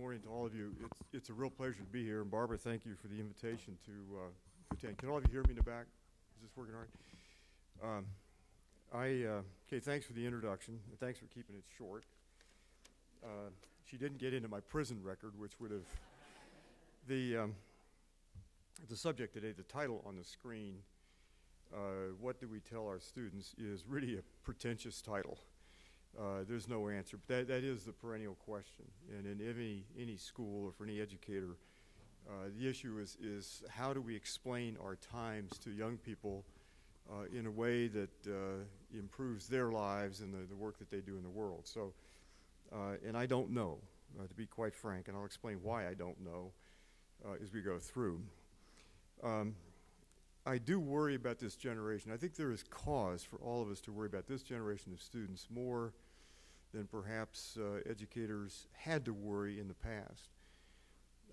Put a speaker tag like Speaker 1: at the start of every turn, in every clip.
Speaker 1: morning to all of you. It's, it's a real pleasure to be here. And Barbara, thank you for the invitation to uh, attend. Can all of you hear me in the back? Is this working all right? Um, I, uh, okay, thanks for the introduction. And thanks for keeping it short. Uh, she didn't get into my prison record, which would have. The, um, the subject today, the title on the screen, uh, What Do We Tell Our Students, is really a pretentious title. Uh, there's no answer. But that, that is the perennial question. And in any, any school or for any educator, uh, the issue is, is how do we explain our times to young people uh, in a way that uh, improves their lives and the, the work that they do in the world. So, uh, and I don't know, to be quite frank, and I'll explain why I don't know as we go through. Um, I do worry about this generation. I think there is cause for all of us to worry about this generation of students more than perhaps uh, educators had to worry in the past.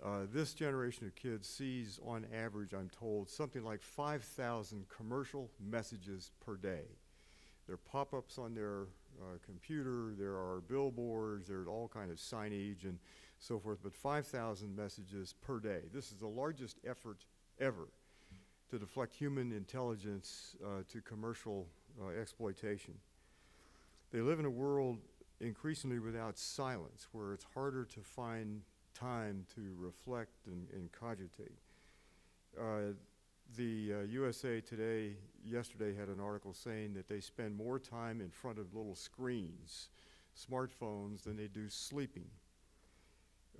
Speaker 1: Uh, this generation of kids sees, on average, I'm told, something like 5,000 commercial messages per day. There are pop-ups on their uh, computer, there are billboards, there's all kind of signage and so forth, but 5,000 messages per day. This is the largest effort ever to deflect human intelligence uh, to commercial uh, exploitation. They live in a world increasingly without silence, where it's harder to find time to reflect and, and cogitate. Uh, the uh, USA Today yesterday had an article saying that they spend more time in front of little screens, smartphones, than they do sleeping.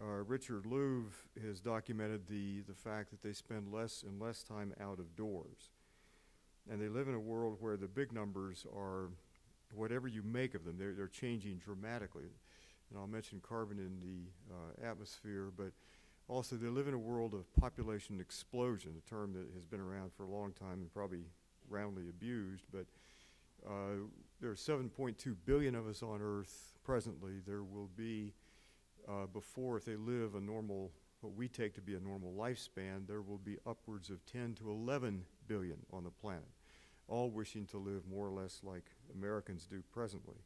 Speaker 1: Uh, Richard Louv has documented the, the fact that they spend less and less time out of doors. And they live in a world where the big numbers are, whatever you make of them, they're, they're changing dramatically. And I'll mention carbon in the uh, atmosphere, but also they live in a world of population explosion, a term that has been around for a long time and probably roundly abused. But uh, there are 7.2 billion of us on Earth presently. There will be uh, before, if they live a normal, what we take to be a normal lifespan, there will be upwards of 10 to 11 billion on the planet, all wishing to live more or less like Americans do presently.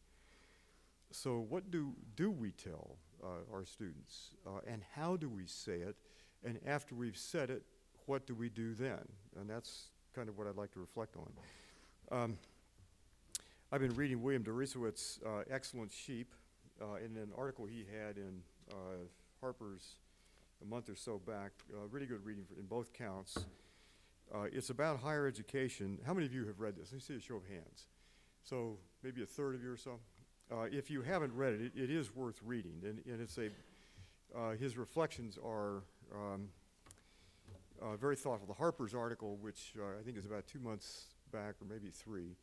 Speaker 1: So what do, do we tell uh, our students, uh, and how do we say it? And after we've said it, what do we do then? And that's kind of what I'd like to reflect on. Um, I've been reading William Deresiewicz's uh, Excellent Sheep uh, in an article he had in Harper's a month or so back. Uh, really good reading in both counts. Uh, it's about higher education. How many of you have read this? Let me see a show of hands. So maybe a third of you or so. Uh, if you haven't read it, it, it is worth reading, and, and it's a. Uh, his reflections are um, uh, very thoughtful. The Harper's article, which I think is about two months back or maybe three,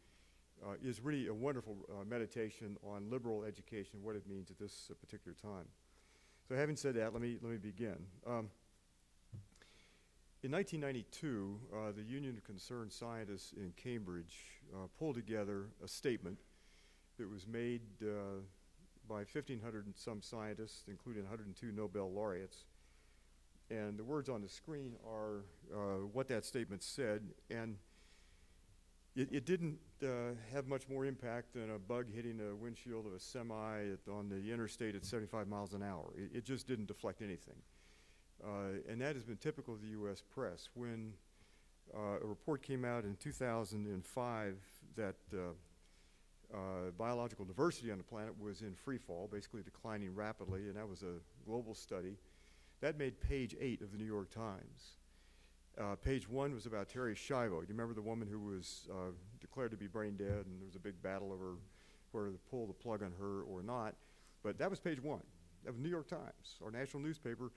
Speaker 1: is really a wonderful meditation on liberal education, what it means at this particular time. So having said that, let me, let me begin. Um, in 1992, uh, the Union of Concerned Scientists in Cambridge uh, pulled together a statement that was made uh, by 1,500 and some scientists, including 102 Nobel laureates. And the words on the screen are uh, what that statement said. And it, it didn't uh, have much more impact than a bug hitting a windshield of a semi at, on the interstate at 75 miles an hour. It, it just didn't deflect anything. Uh, and that has been typical of the U.S. press. When uh, a report came out in 2005 that uh, uh, biological diversity on the planet was in free fall, basically declining rapidly, and that was a global study, that made page eight of the New York Times. Uh, page one was about Terri Schiavo. Do you remember the woman who was uh, declared to be brain dead, and there was a big battle over whether to pull the plug on her or not. But that was page one. That was New York Times, our national newspaper.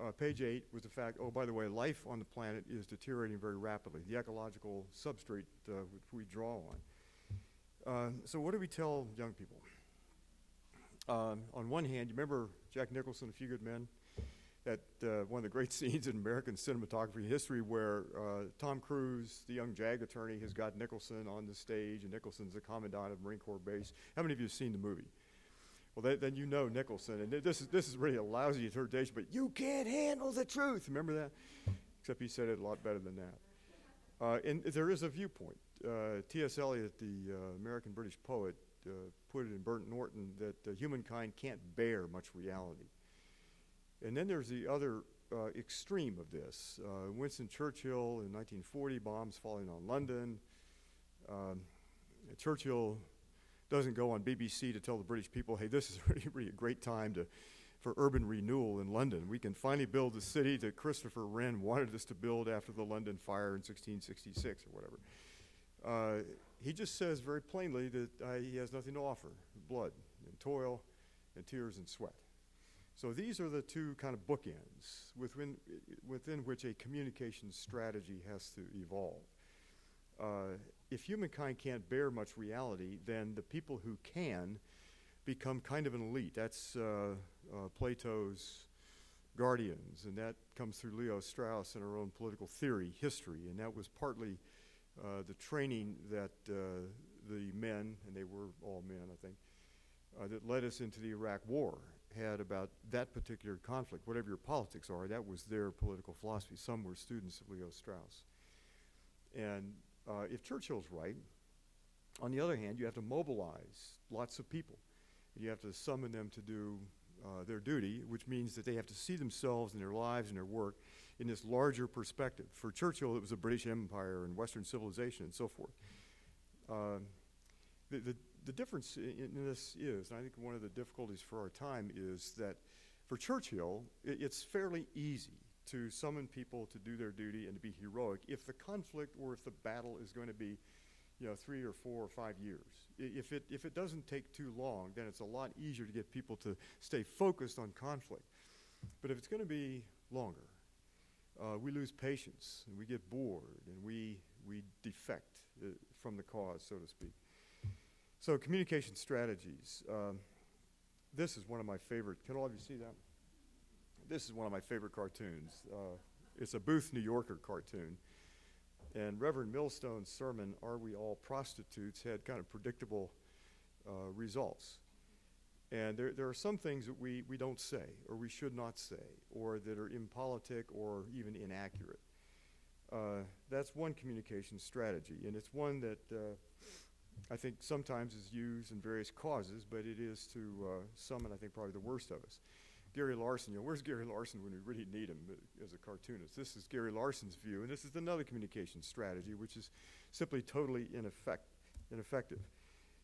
Speaker 1: Uh, page eight was the fact, oh, by the way, life on the planet is deteriorating very rapidly, the ecological substrate uh, which we draw on. Uh, so what do we tell young people? Um, on one hand, you remember Jack Nicholson, A Few Good Men? At uh, one of the great scenes in American cinematography history where uh, Tom Cruise, the young JAG attorney, has got Nicholson on the stage, and Nicholson's the commandant of Marine Corps base. How many of you have seen the movie? Well, then you know Nicholson, and this is, this is really a lousy interpretation, but you can't handle the truth. Remember that? Except he said it a lot better than that. Uh, and there is a viewpoint. Uh, T.S. Eliot, the uh, American British poet, uh, put it in Burnt Norton that humankind can't bear much reality. And then there's the other uh, extreme of this. Uh, Winston Churchill in 1940, bombs falling on London. Um, Churchill doesn't go on BBC to tell the British people, hey, this is really, really a great time to, for urban renewal in London. We can finally build the city that Christopher Wren wanted us to build after the London fire in 1666 or whatever. Uh, he just says very plainly that uh, he has nothing to offer blood and toil and tears and sweat. So these are the two kind of bookends within, within which a communication strategy has to evolve. Uh, if humankind can't bear much reality, then the people who can become kind of an elite. That's uh, uh, Plato's guardians, and that comes through Leo Strauss and our own political theory, history, and that was partly uh, the training that uh, the men, and they were all men, I think, uh, that led us into the Iraq War had about that particular conflict. Whatever your politics are, that was their political philosophy. Some were students of Leo Strauss. And uh, if Churchill's right, on the other hand, you have to mobilize lots of people. You have to summon them to do uh, their duty, which means that they have to see themselves and their lives and their work in this larger perspective. For Churchill, it was the British Empire and Western civilization and so forth. Uh, the, the, the, difference in, this is, and I think one of the difficulties for our time is that for Churchill, it, it's fairly easy to summon people to do their duty and to be heroic if the conflict or if the battle is going to be you know, three or four or five years. If it, if it doesn't take too long, then it's a lot easier to get people to stay focused on conflict. But if it's going to be longer, uh, we lose patience and we get bored and we, we defect uh, from the cause, so to speak. So communication strategies. Um, this is one of my favorite. Can all of you see that? This is one of my favorite cartoons. Uh, it's a Booth, New Yorker cartoon. And Reverend Millstone's sermon, Are We All Prostitutes, had kind of predictable uh, results. And there, there are some things that we, we don't say, or we should not say, or that are impolitic or even inaccurate. Uh, that's one communication strategy, and it's one that uh, I think sometimes is used in various causes, but it is to uh, I think probably the worst of us. Gary Larson, you know, where's Gary Larson when we really need him uh, as a cartoonist? This is Gary Larson's view, and this is another communication strategy, which is simply totally ineffect, ineffective.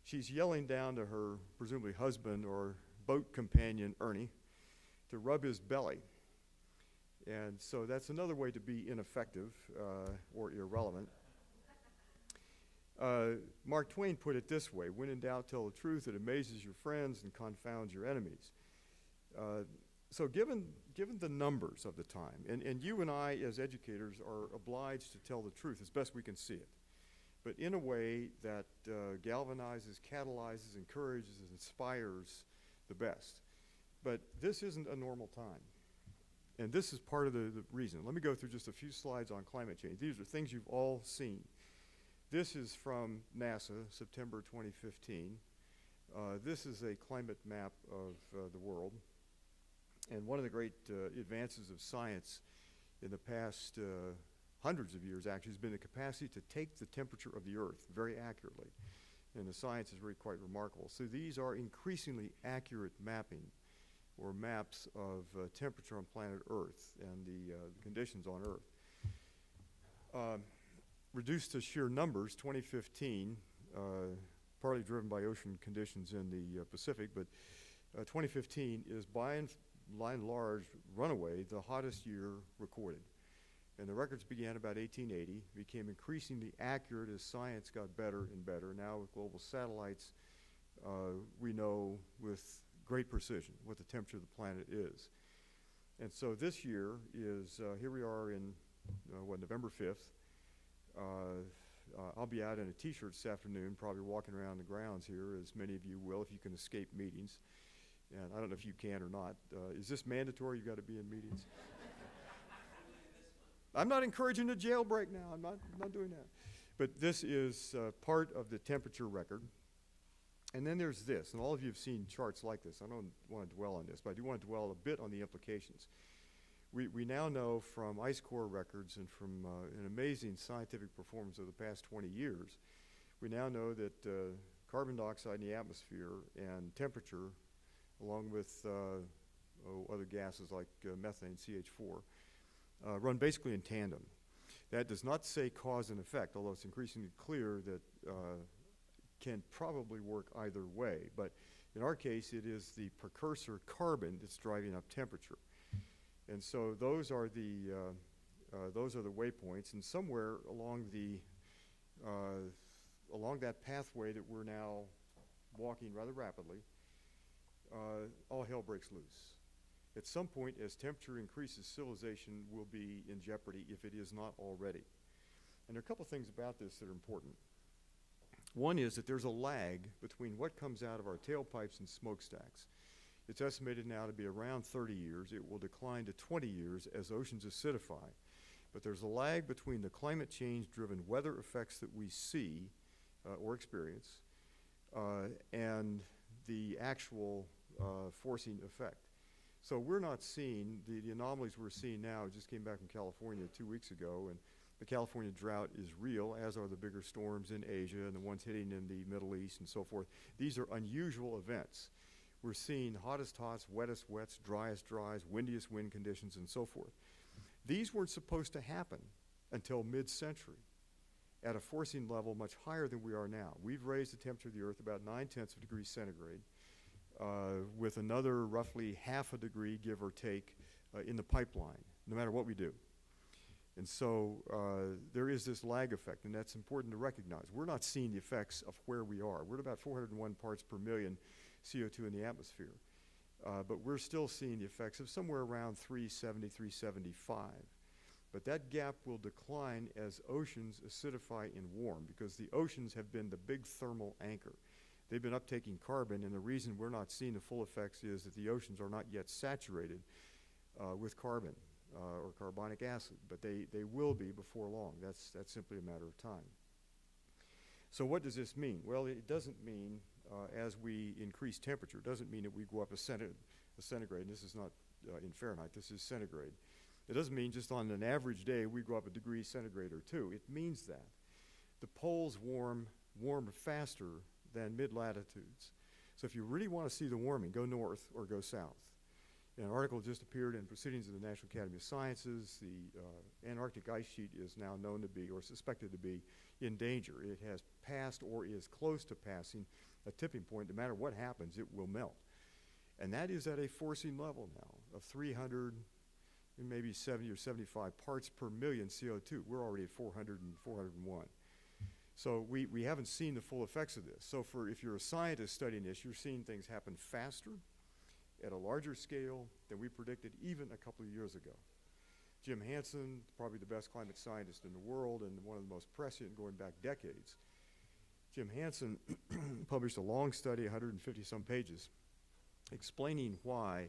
Speaker 1: She's yelling down to her, presumably husband or boat companion, Ernie, to rub his belly. And so that's another way to be ineffective uh, or irrelevant. Uh, Mark Twain put it this way When in doubt, tell the truth. It amazes your friends and confounds your enemies. Uh, so, given, given the numbers of the time, and, and you and I as educators are obliged to tell the truth as best we can see it, but in a way that uh, galvanizes, catalyzes, encourages, inspires the best. But this isn't a normal time. And this is part of the, the, reason. Let me go through just a few slides on climate change. These are things you've all seen. This is from NASA, September 2015. Uh, this is a climate map of uh, the world. And one of the great uh, advances of science in the past uh, hundreds of years actually has been the capacity to take the temperature of the Earth very accurately. And the science is really quite remarkable. So these are increasingly accurate mapping or maps of uh, temperature on planet Earth and the, uh, the conditions on Earth. Um, reduced to sheer numbers, 2015, uh, partly driven by ocean conditions in the uh, Pacific, but uh, 2015 is by and, by and large runaway the hottest year recorded. And the records began about 1880, became increasingly accurate as science got better and better. Now with global satellites, uh, we know with great precision what the temperature of the planet is. And so this year is, uh, here we are in, uh, what, November 5th. Uh, uh, I'll be out in a t-shirt this afternoon, probably walking around the grounds here, as many of you will, if you can escape meetings. And I don't know if you can or not. Uh, is this mandatory? You've got to be in meetings? I'm not encouraging a jailbreak now. I'm not, I'm not doing that. But this is uh, part of the temperature record. And then there's this, and all of you have seen charts like this. I don't want to dwell on this, but I do want to dwell a bit on the implications. We, we now know from ice core records and from uh, an amazing scientific performance of the past 20 years, we now know that uh, carbon dioxide in the atmosphere and temperature, along with uh, oh, other gases like uh, methane, CH4, uh, run basically in tandem. That does not say cause and effect, although it's increasingly clear that can probably work either way. But in our case, it is the precursor carbon that's driving up temperature. And so those are the, uh, uh, those are the waypoints. And somewhere along the, uh, along that pathway that we're now walking rather rapidly, uh, all hell breaks loose. At some point, as temperature increases, civilization will be in jeopardy if it is not already. And there are a couple things about this that are important. One is that there's a lag between what comes out of our tailpipes and smokestacks. It's estimated now to be around 30 years. It will decline to 20 years as oceans acidify. But there's a lag between the climate change driven weather effects that we see uh, or experience uh, and the actual uh, forcing effect. So we're not seeing the, the anomalies we're seeing now. Just came back from California two weeks ago, and the California drought is real, as are the bigger storms in Asia and the ones hitting in the Middle East and so forth. These are unusual events. We're seeing hottest hots, wettest wets, driest dries, windiest wind conditions, and so forth. These weren't supposed to happen until mid-century at a forcing level much higher than we are now. We've raised the temperature of the Earth about nine-tenths of a degree centigrade, uh, with another roughly half a degree, give or take, uh, in the pipeline, no matter what we do. And so uh, there is this lag effect, and that's important to recognize. We're not seeing the effects of where we are. We're at about 401 parts per million CO2 in the atmosphere. Uh, but we're still seeing the effects of somewhere around 370, 375. But that gap will decline as oceans acidify and warm because the oceans have been the big thermal anchor. They've been uptaking carbon, and the reason we're not seeing the full effects is that the oceans are not yet saturated uh, with carbon uh, or carbonic acid, but they, they will be before long. That's, that's simply a matter of time. So what does this mean? Well, it doesn't mean as we increase temperature, it doesn't mean that we go up a, a centigrade. And this is not uh, in Fahrenheit, this is centigrade. It doesn't mean just on an average day we go up a degree centigrade or two. It means that. The poles warm, warm faster than mid-latitudes. So if you really want to see the warming, go north or go south. An article just appeared in Proceedings of the National Academy of Sciences. The uh, Antarctic ice sheet is now known to be, or suspected to be, in danger. It has passed or is close to passing a tipping point. No matter what happens, it will melt. And that is at a forcing level now of 300, maybe 70 or 75 parts per million CO2. We're already at 400 and 401. So we, we haven't seen the full effects of this. So for if you're a scientist studying this, you're seeing things happen faster at a larger scale than we predicted even a couple of years ago. Jim Hansen, probably the best climate scientist in the world and one of the most prescient going back decades. Jim Hansen published a long study, 150 some pages, explaining why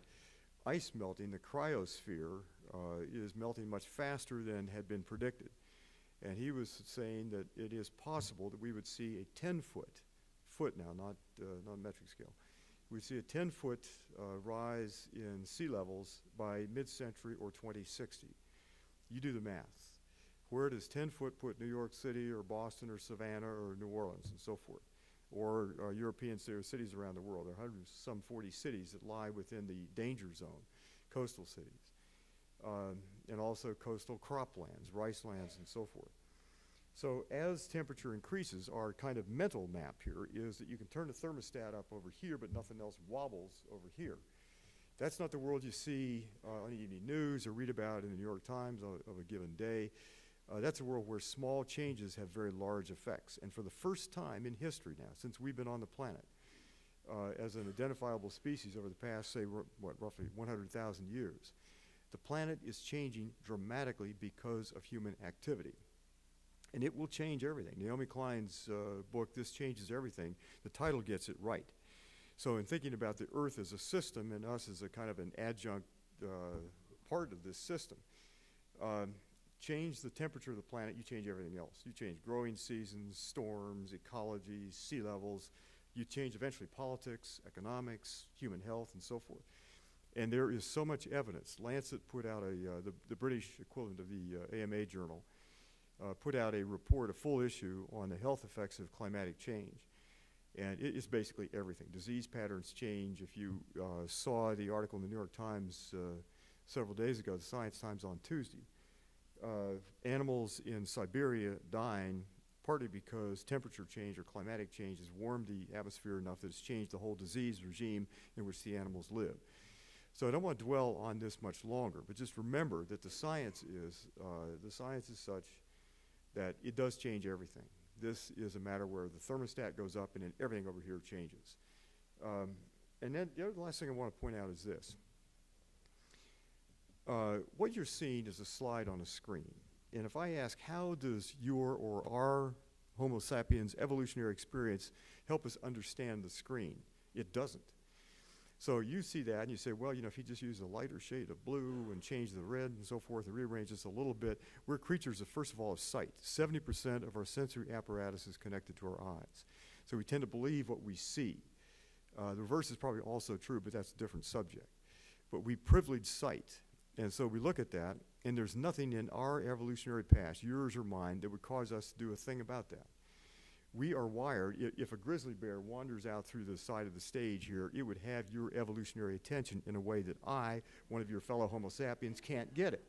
Speaker 1: ice melting, the cryosphere, uh, is melting much faster than had been predicted. And he was saying that it is possible that we would see a 10 foot, foot now, not, uh, not metric scale, we'd see a 10 foot uh, rise in sea levels by mid century or 2060. You do the math. Where does 10 foot put New York City or Boston or Savannah or New Orleans and so forth? Or uh, European cities around the world. There are hundreds, some 40 cities that lie within the danger zone, coastal cities um, and also coastal croplands, rice lands, and so forth. So as temperature increases, our kind of mental map here is that you can turn the thermostat up over here, but nothing else wobbles over here. That's not the world you see uh, on evening news or read about in the New York Times of, of a given day. Uh, that's a world where small changes have very large effects. And for the first time in history now, since we've been on the planet, uh, as an identifiable species over the past, say, what, roughly 100,000 years, the planet is changing dramatically because of human activity. And it will change everything. Naomi Klein's uh, book, This Changes Everything, the title gets it right. So, in thinking about the Earth as a system and us as a kind of an adjunct uh, part of this system, um, change the temperature of the planet, you change everything else. You change growing seasons, storms, ecology, sea levels. You change eventually politics, economics, human health, and so forth. And there is so much evidence. Lancet put out a, uh, the, the British equivalent of the uh, AMA journal, uh, put out a report, a full issue on the health effects of climatic change. And it's basically everything. Disease patterns change. If you uh, saw the article in the New York Times uh, several days ago, the Science Times on Tuesday, uh, animals in Siberia dying partly because temperature change or climatic change has warmed the atmosphere enough that it's changed the whole disease regime in which the animals live. So I don't want to dwell on this much longer, but just remember that the science is, uh, the science is such that it does change everything. This is a matter where the thermostat goes up and then everything over here changes. Um, and then the other last thing I want to point out is this. Uh, what you're seeing is a slide on a screen. And if I ask, how does your or our Homo sapiens evolutionary experience help us understand the screen? It doesn't. So you see that and you say, well, you know, if he just used a lighter shade of blue and changed the red and so forth and rearranged this a little bit, we're creatures of, first of all, of sight. 70% of our sensory apparatus is connected to our eyes. So we tend to believe what we see. Uh, the reverse is probably also true, but that's a different subject. But we privilege sight. And so we look at that, and there's nothing in our evolutionary past, yours or mine, that would cause us to do a thing about that we are wired, if a grizzly bear wanders out through the side of the stage here, it would have your evolutionary attention in a way that I, one of your fellow Homo sapiens, can't get it.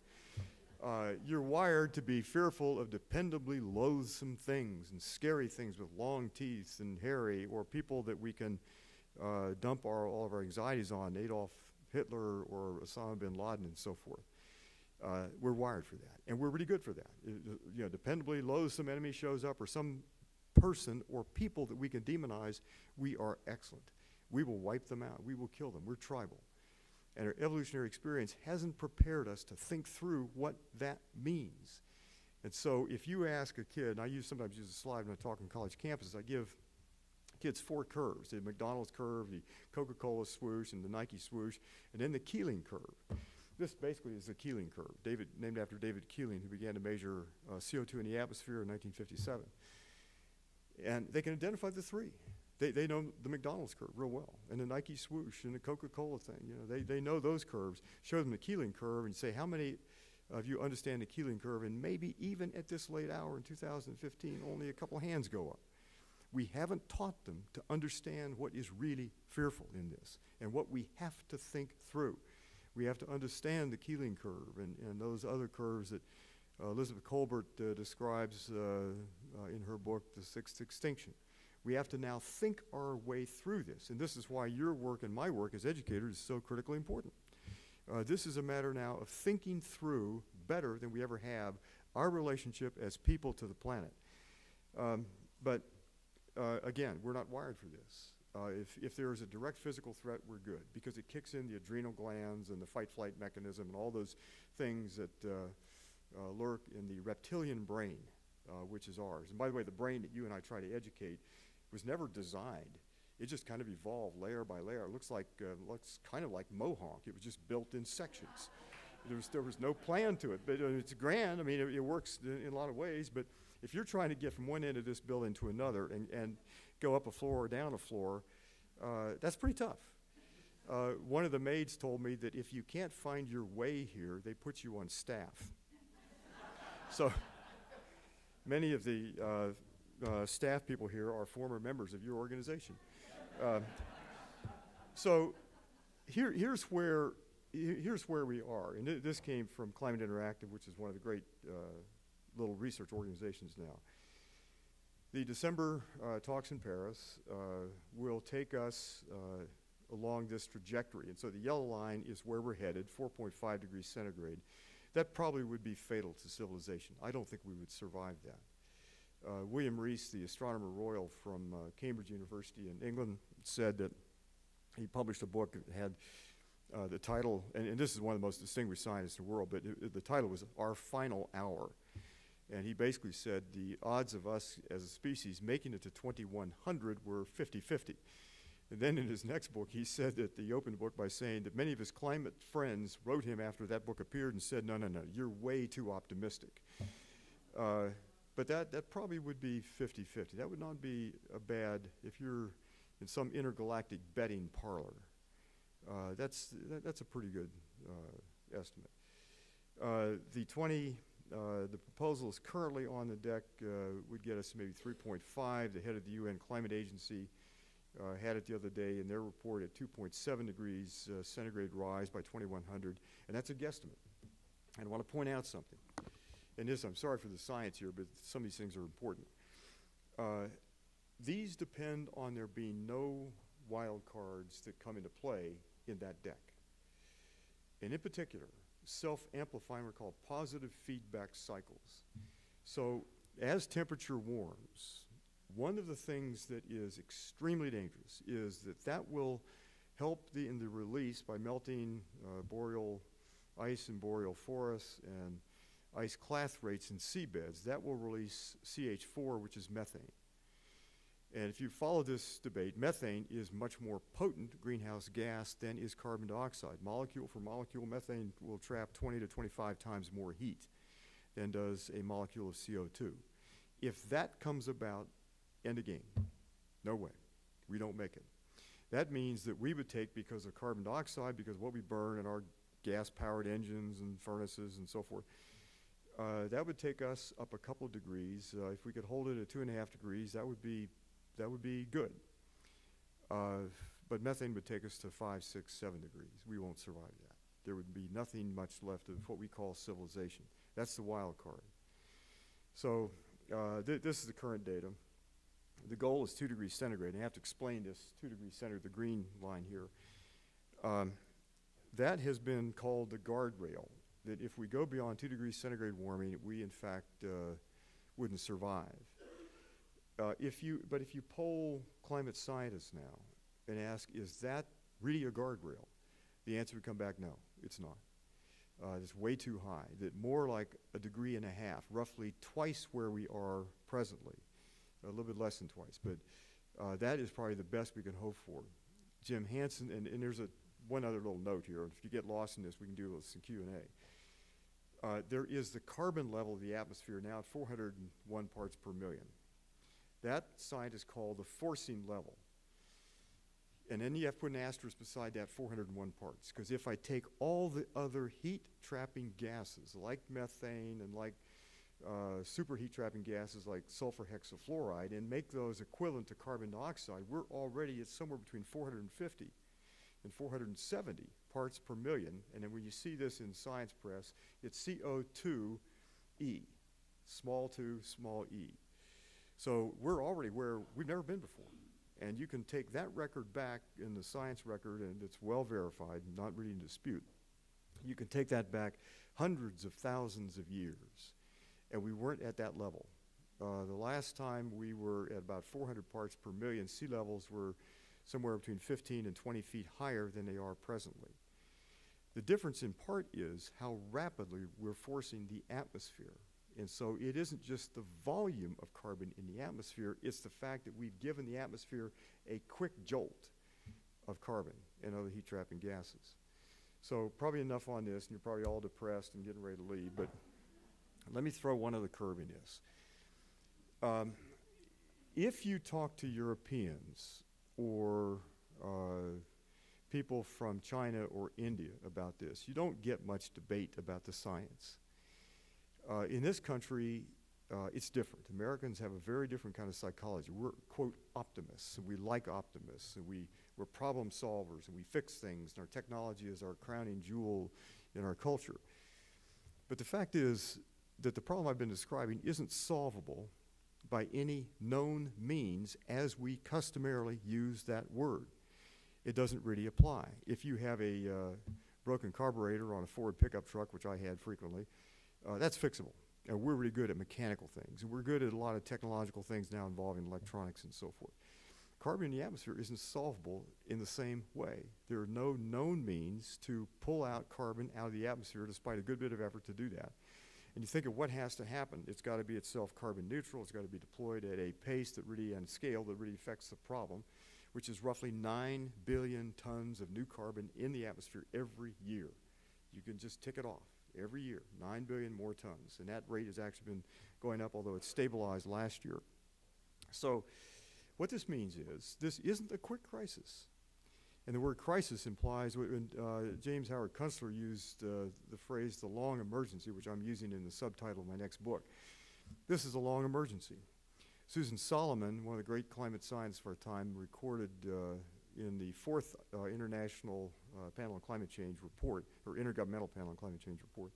Speaker 1: Uh, you're wired to be fearful of dependably loathsome things and scary things with long teeth and hairy, or people that we can uh, dump our, all of our anxieties on, Adolf Hitler or Osama bin Laden and so forth. Uh, we're wired for that, and we're really good for that. It, you know, dependably loathsome enemy shows up, or some person or people that we can demonize, we are excellent. We will wipe them out. We will kill them. We're tribal. And our evolutionary experience hasn't prepared us to think through what that means. And so if you ask a kid, and I use sometimes use a slide when I talk on college campuses, I give kids four curves, the McDonald's curve, the Coca-Cola swoosh, and the Nike swoosh, and then the Keeling curve. This basically is the Keeling curve, David, named after David Keeling, who began to measure uh, CO2 in the atmosphere in 1957. And they can identify the three. They, they know the McDonald's curve real well, and the Nike swoosh, and the Coca-Cola thing. You know, they, they know those curves. Show them the Keeling curve and say, how many of you understand the Keeling curve? And maybe even at this late hour in 2015, only a couple hands go up. We haven't taught them to understand what is really fearful in this and what we have to think through. We have to understand the Keeling curve and, and those other curves that uh, Elizabeth Kolbert uh, describes uh, uh, in her book, The Sixth Extinction. We have to now think our way through this. And this is why your work and my work as educators is so critically important. Uh, this is a matter now of thinking through better than we ever have our relationship as people to the planet. Um, but uh, again, we're not wired for this. Uh, if, if there is a direct physical threat, we're good because it kicks in the adrenal glands and the fight flight mechanism and all those things that uh, uh, lurk in the reptilian brain uh, which is ours. And by the way, the brain that you and I try to educate was never designed. It just kind of evolved layer by layer. It looks like uh, looks kind of like Mohonk. It was just built in sections. There was there was no plan to it, but it's grand. I mean, it, it works in, a lot of ways. But if you're trying to get from one end of this building to another and, and go up a floor or down a floor, uh, that's pretty tough. Uh, one of the maids told me that if you can't find your way here, they put you on staff. so many of the uh, uh, staff people here are former members of your organization. Uh, so here, here's where here's where we are, and th this came from Climate Interactive, which is one of the great uh, little research organizations now. The December uh, talks in Paris uh, will take us along this trajectory, and so the yellow line is where we're headed, 4.5 degrees centigrade that probably would be fatal to civilization. I don't think we would survive that. Uh, William Rees, the astronomer royal from uh, Cambridge University in England, said that he published a book that had uh, the title, and, and, this is one of the most distinguished scientists in the world, but it, it, the title was Our Final Hour. And he basically said the odds of us as a species making it to 2100 were 50 50. And then in his next book, he said that he opened the book by saying that many of his climate friends wrote him after that book appeared and said, no, no, no, you're way too optimistic. Uh, but that, that probably would be 50 50. That would not be a bad, if you're in some intergalactic betting parlor, uh, that's, that, that's a pretty good uh, estimate. Uh, the 20, uh, the proposal is currently on the deck, uh, would get us maybe 3.5. The head of the UN Climate Agency uh, had it the other day in their report at 2.7 degrees uh, centigrade rise by 2100, and that's a guesstimate. And I want to point out something. And this, I'm sorry for the science here, but some of these things are important. Uh, these depend on there being no wild cards that come into play in that deck. And in particular, self-amplifying we call positive feedback cycles. So as temperature warms, one of the things that is extremely dangerous is that that will help the, in the release by melting uh, boreal ice in boreal forests and ice clathrates in seabeds. That will release CH4, which is methane. And if you follow this debate, methane is much more potent greenhouse gas than is carbon dioxide. Molecule for molecule, methane will trap 20 to 25 times more heat than does a molecule of CO2. If that comes about, end of game. No way. We don't make it. That means that we would take, because of carbon dioxide, because what we burn in our gas-powered engines and furnaces and so forth, uh, that would take us up a couple of degrees. Uh, if we could hold it at two and a half degrees, that would be that would be good. Uh, but methane would take us to five, six, seven degrees. We won't survive that. There would be nothing much left of what we call civilization. That's the wild card. So uh, th this is the current data. The goal is two degrees centigrade. And I have to explain this two degrees centigrade, the green line here. Um, that has been called the guardrail, that if we go beyond two degrees centigrade warming, we in fact uh, wouldn't survive. Uh, if you, but if you poll climate scientists now and ask, is that really a guardrail? The answer would come back, no, it's not. Uh, it's way too high, that more like a degree and a half, roughly twice where we are presently, a little bit less than twice, but uh, that is probably the best we can hope for. Jim Hansen, and, and there's a, one other little note here, if you get lost in this, we can do some Q&A. Uh, there is the carbon level of the atmosphere now at 401 parts per million. That scientists called the forcing level. And then you have to put an asterisk beside that 401 parts. Because if I take all the other heat trapping gases, like methane and like uh, superheat trapping gases like sulfur hexafluoride, and make those equivalent to carbon dioxide, we're already at somewhere between 450 and 470 parts per million. And then when you see this in science press, it's CO2e, small 2, small e. So we're already where we've never been before. And you can take that record back in the science record, and it's well verified, not really in dispute. You can take that back hundreds of thousands of years, and we weren't at that level. Uh, the last time we were at about 400 parts per million, sea levels were somewhere between 15 and 20 feet higher than they are presently. The difference in part is how rapidly we're forcing the atmosphere and so it isn't just the volume of carbon in the atmosphere, it's the fact that we've given the atmosphere a quick jolt of carbon and other heat trapping gases. So probably enough on this, and you're probably all depressed and getting ready to leave, but let me throw one other curve in this. Um, if you talk to Europeans or uh, people from China or India about this, you don't get much debate about the science. Uh, in this country, uh, it's different. Americans have a very different kind of psychology. We're, quote, optimists, we like optimists, and we, we're problem solvers, and we fix things, and our technology is our crowning jewel in our culture. But the fact is that the problem I've been describing isn't solvable by any known means as we customarily use that word. It doesn't really apply. If you have a uh, broken carburetor on a Ford pickup truck, which I had frequently, uh, that's fixable. And we're really good at mechanical things. And we're good at a lot of technological things now involving electronics and so forth. Carbon in the atmosphere isn't solvable in the same way. There are no known means to pull out carbon out of the atmosphere despite a good bit of effort to do that. And you think of what has to happen. It's got to be itself carbon neutral. It's got to be deployed at a pace that really, and scale that really affects the problem, which is roughly 9 billion tons of new carbon in the atmosphere every year. You can just tick it off every year, 9 billion more tons. And that rate has actually been going up, although it's stabilized last year. So what this means is this isn't a quick crisis. And the word crisis implies, when uh, James Howard Kunstler used uh, the phrase the long emergency, which I'm using in the subtitle of my next book. This is a long emergency. Susan Solomon, one of the great climate scientists of our time, recorded uh, in the fourth uh, International uh, Panel on Climate Change report, or Intergovernmental Panel on Climate Change report,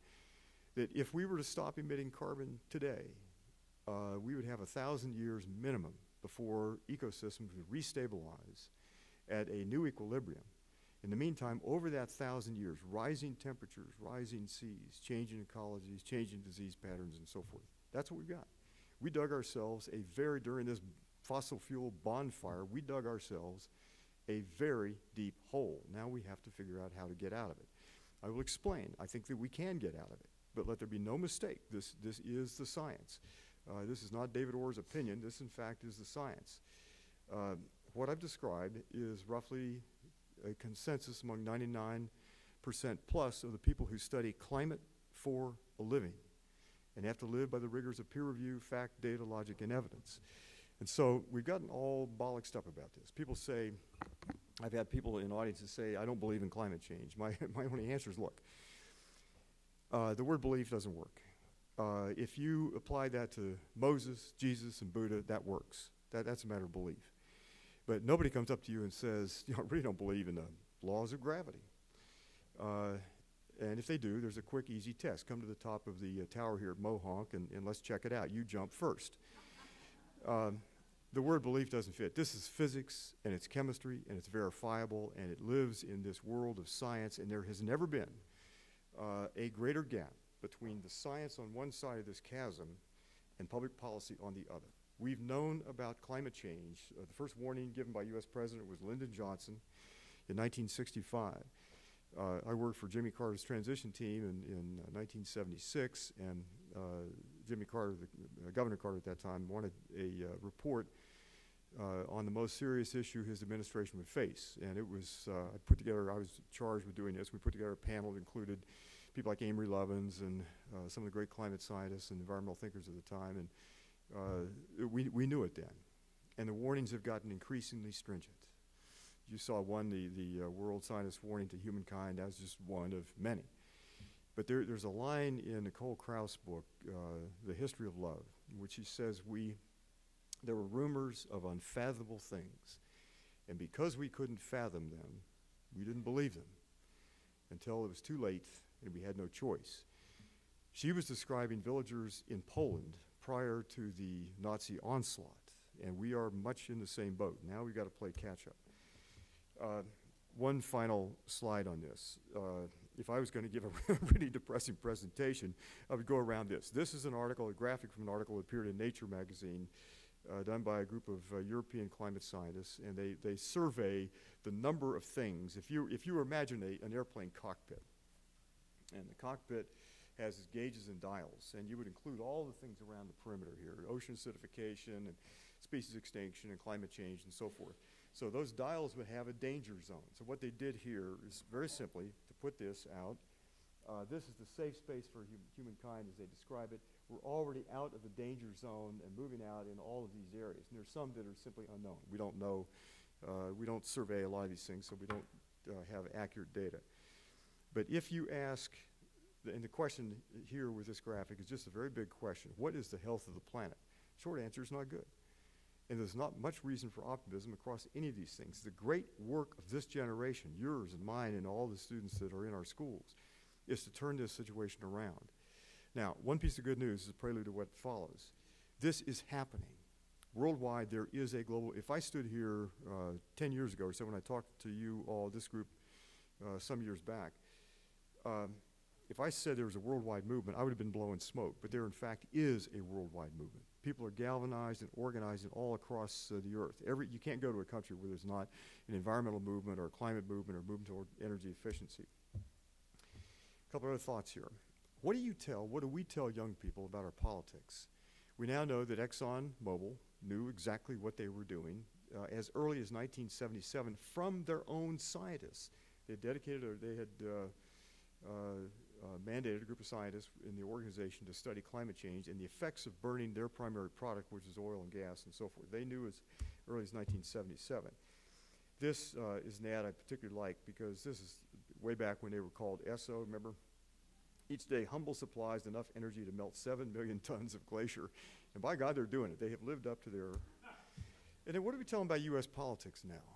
Speaker 1: that if we were to stop emitting carbon today, uh, we would have a thousand years minimum before ecosystems would restabilize at a new equilibrium. In the meantime, over that thousand years, rising temperatures, rising seas, changing ecologies, changing disease patterns, and so forth. That's what we've got. We dug ourselves a very, during this fossil fuel bonfire, we dug ourselves a very deep hole. Now we have to figure out how to get out of it. I will explain. I think that we can get out of it. But let there be no mistake. This, this is the science. Uh, this is not David Orr's opinion. This, in fact, is the science. Uh, what I've described is roughly a consensus among 99% plus of the people who study climate for a living and have to live by the rigors of peer review, fact, data, logic, and evidence. And so we've gotten all bollocksed up about this. People say, I've had people in audiences say, I don't believe in climate change. My, my only answer is, look, uh, the word belief doesn't work. Uh, if you apply that to Moses, Jesus, and Buddha, that works. That, that's a matter of belief. But nobody comes up to you and says, you know, I really don't believe in the laws of gravity. Uh, and if they do, there's a quick, easy test. Come to the top of the uh, tower here at Mohonk and, and, let's check it out. You jump first. Um, the word belief doesn't fit. This is physics and it's chemistry and it's verifiable and it lives in this world of science, and there has never been uh, a greater gap between the science on one side of this chasm and public policy on the other. We've known about climate change. Uh, the first warning given by U.S. President was Lyndon Johnson in 1965. Uh, I worked for Jimmy Carter's transition team in, in uh, 1976, and uh, Jimmy Carter, the, uh, Governor Carter at that time, wanted a uh, report on the most serious issue his administration would face. And it was, I put together, I was charged with doing this. We put together a panel that included people like Amory Lovins and some of the great climate scientists and environmental thinkers of the time. And uh, we, we knew it then. And the warnings have gotten increasingly stringent. You saw one, the, the uh, World Scientist Warning to Humankind, that's just one of many. But there, there's a line in Nicole Krauss' book, uh, The History of Love, in which she says, we, there were rumors of unfathomable things. And because we couldn't fathom them, we didn't believe them until it was too late and we had no choice. She was describing villagers in Poland prior to the Nazi onslaught, and we are much in the same boat. Now we've got to play catch up. Uh, one final slide on this. Uh, if I was going to give a really depressing presentation, I would go around this. This is an article, a graphic from an article that appeared in Nature magazine uh, done by a group of uh, European climate scientists, and they, they survey the number of things. If you, if you imagine a, an airplane cockpit, and the cockpit has its gauges and dials, and you would include all the things around the perimeter here, ocean acidification and species extinction and climate change and so forth. So those dials would have a danger zone. So what they did here is very simply put this out. Uh, this is the safe space for hum humankind as they describe it. We're already out of the danger zone and moving out in all of these areas. And there's some that are simply unknown. We don't know. Uh, we don't survey a lot of these things, so we don't uh, have accurate data. But if you ask and the question here with this graphic is just a very big question. What is the health of the planet? Short answer is not good. And there's not much reason for optimism across any of these things. The great work of this generation, yours and mine and all the students that are in our schools, is to turn this situation around. Now, one piece of good news is a prelude to what follows. This is happening. Worldwide, there is a global, if I stood here uh, 10 years ago or so when I talked to you all, this group, uh, some years back, um, if I said there was a worldwide movement, I would have been blowing smoke. But there, in fact, is a worldwide movement. People are galvanized and organized all across uh, the earth. Every, you can't go to a country where there's not an environmental movement or a climate movement or movement toward energy efficiency. A couple other thoughts here. What do you tell, what do we tell young people about our politics? We now know that ExxonMobil knew exactly what they were doing uh, as early as 1977 from their own scientists. They dedicated, or they had uh, uh, mandated a group of scientists in the organization to study climate change and the effects of burning their primary product, which is oil and gas and so forth. They knew as early as 1977. This uh, is an ad I particularly like because this is way back when they were called ESSO, remember? Each day, Humble supplies enough energy to melt 7 million tons of glacier. And by God, they're doing it. They have lived up to their. And then what are we telling about U.S. politics now?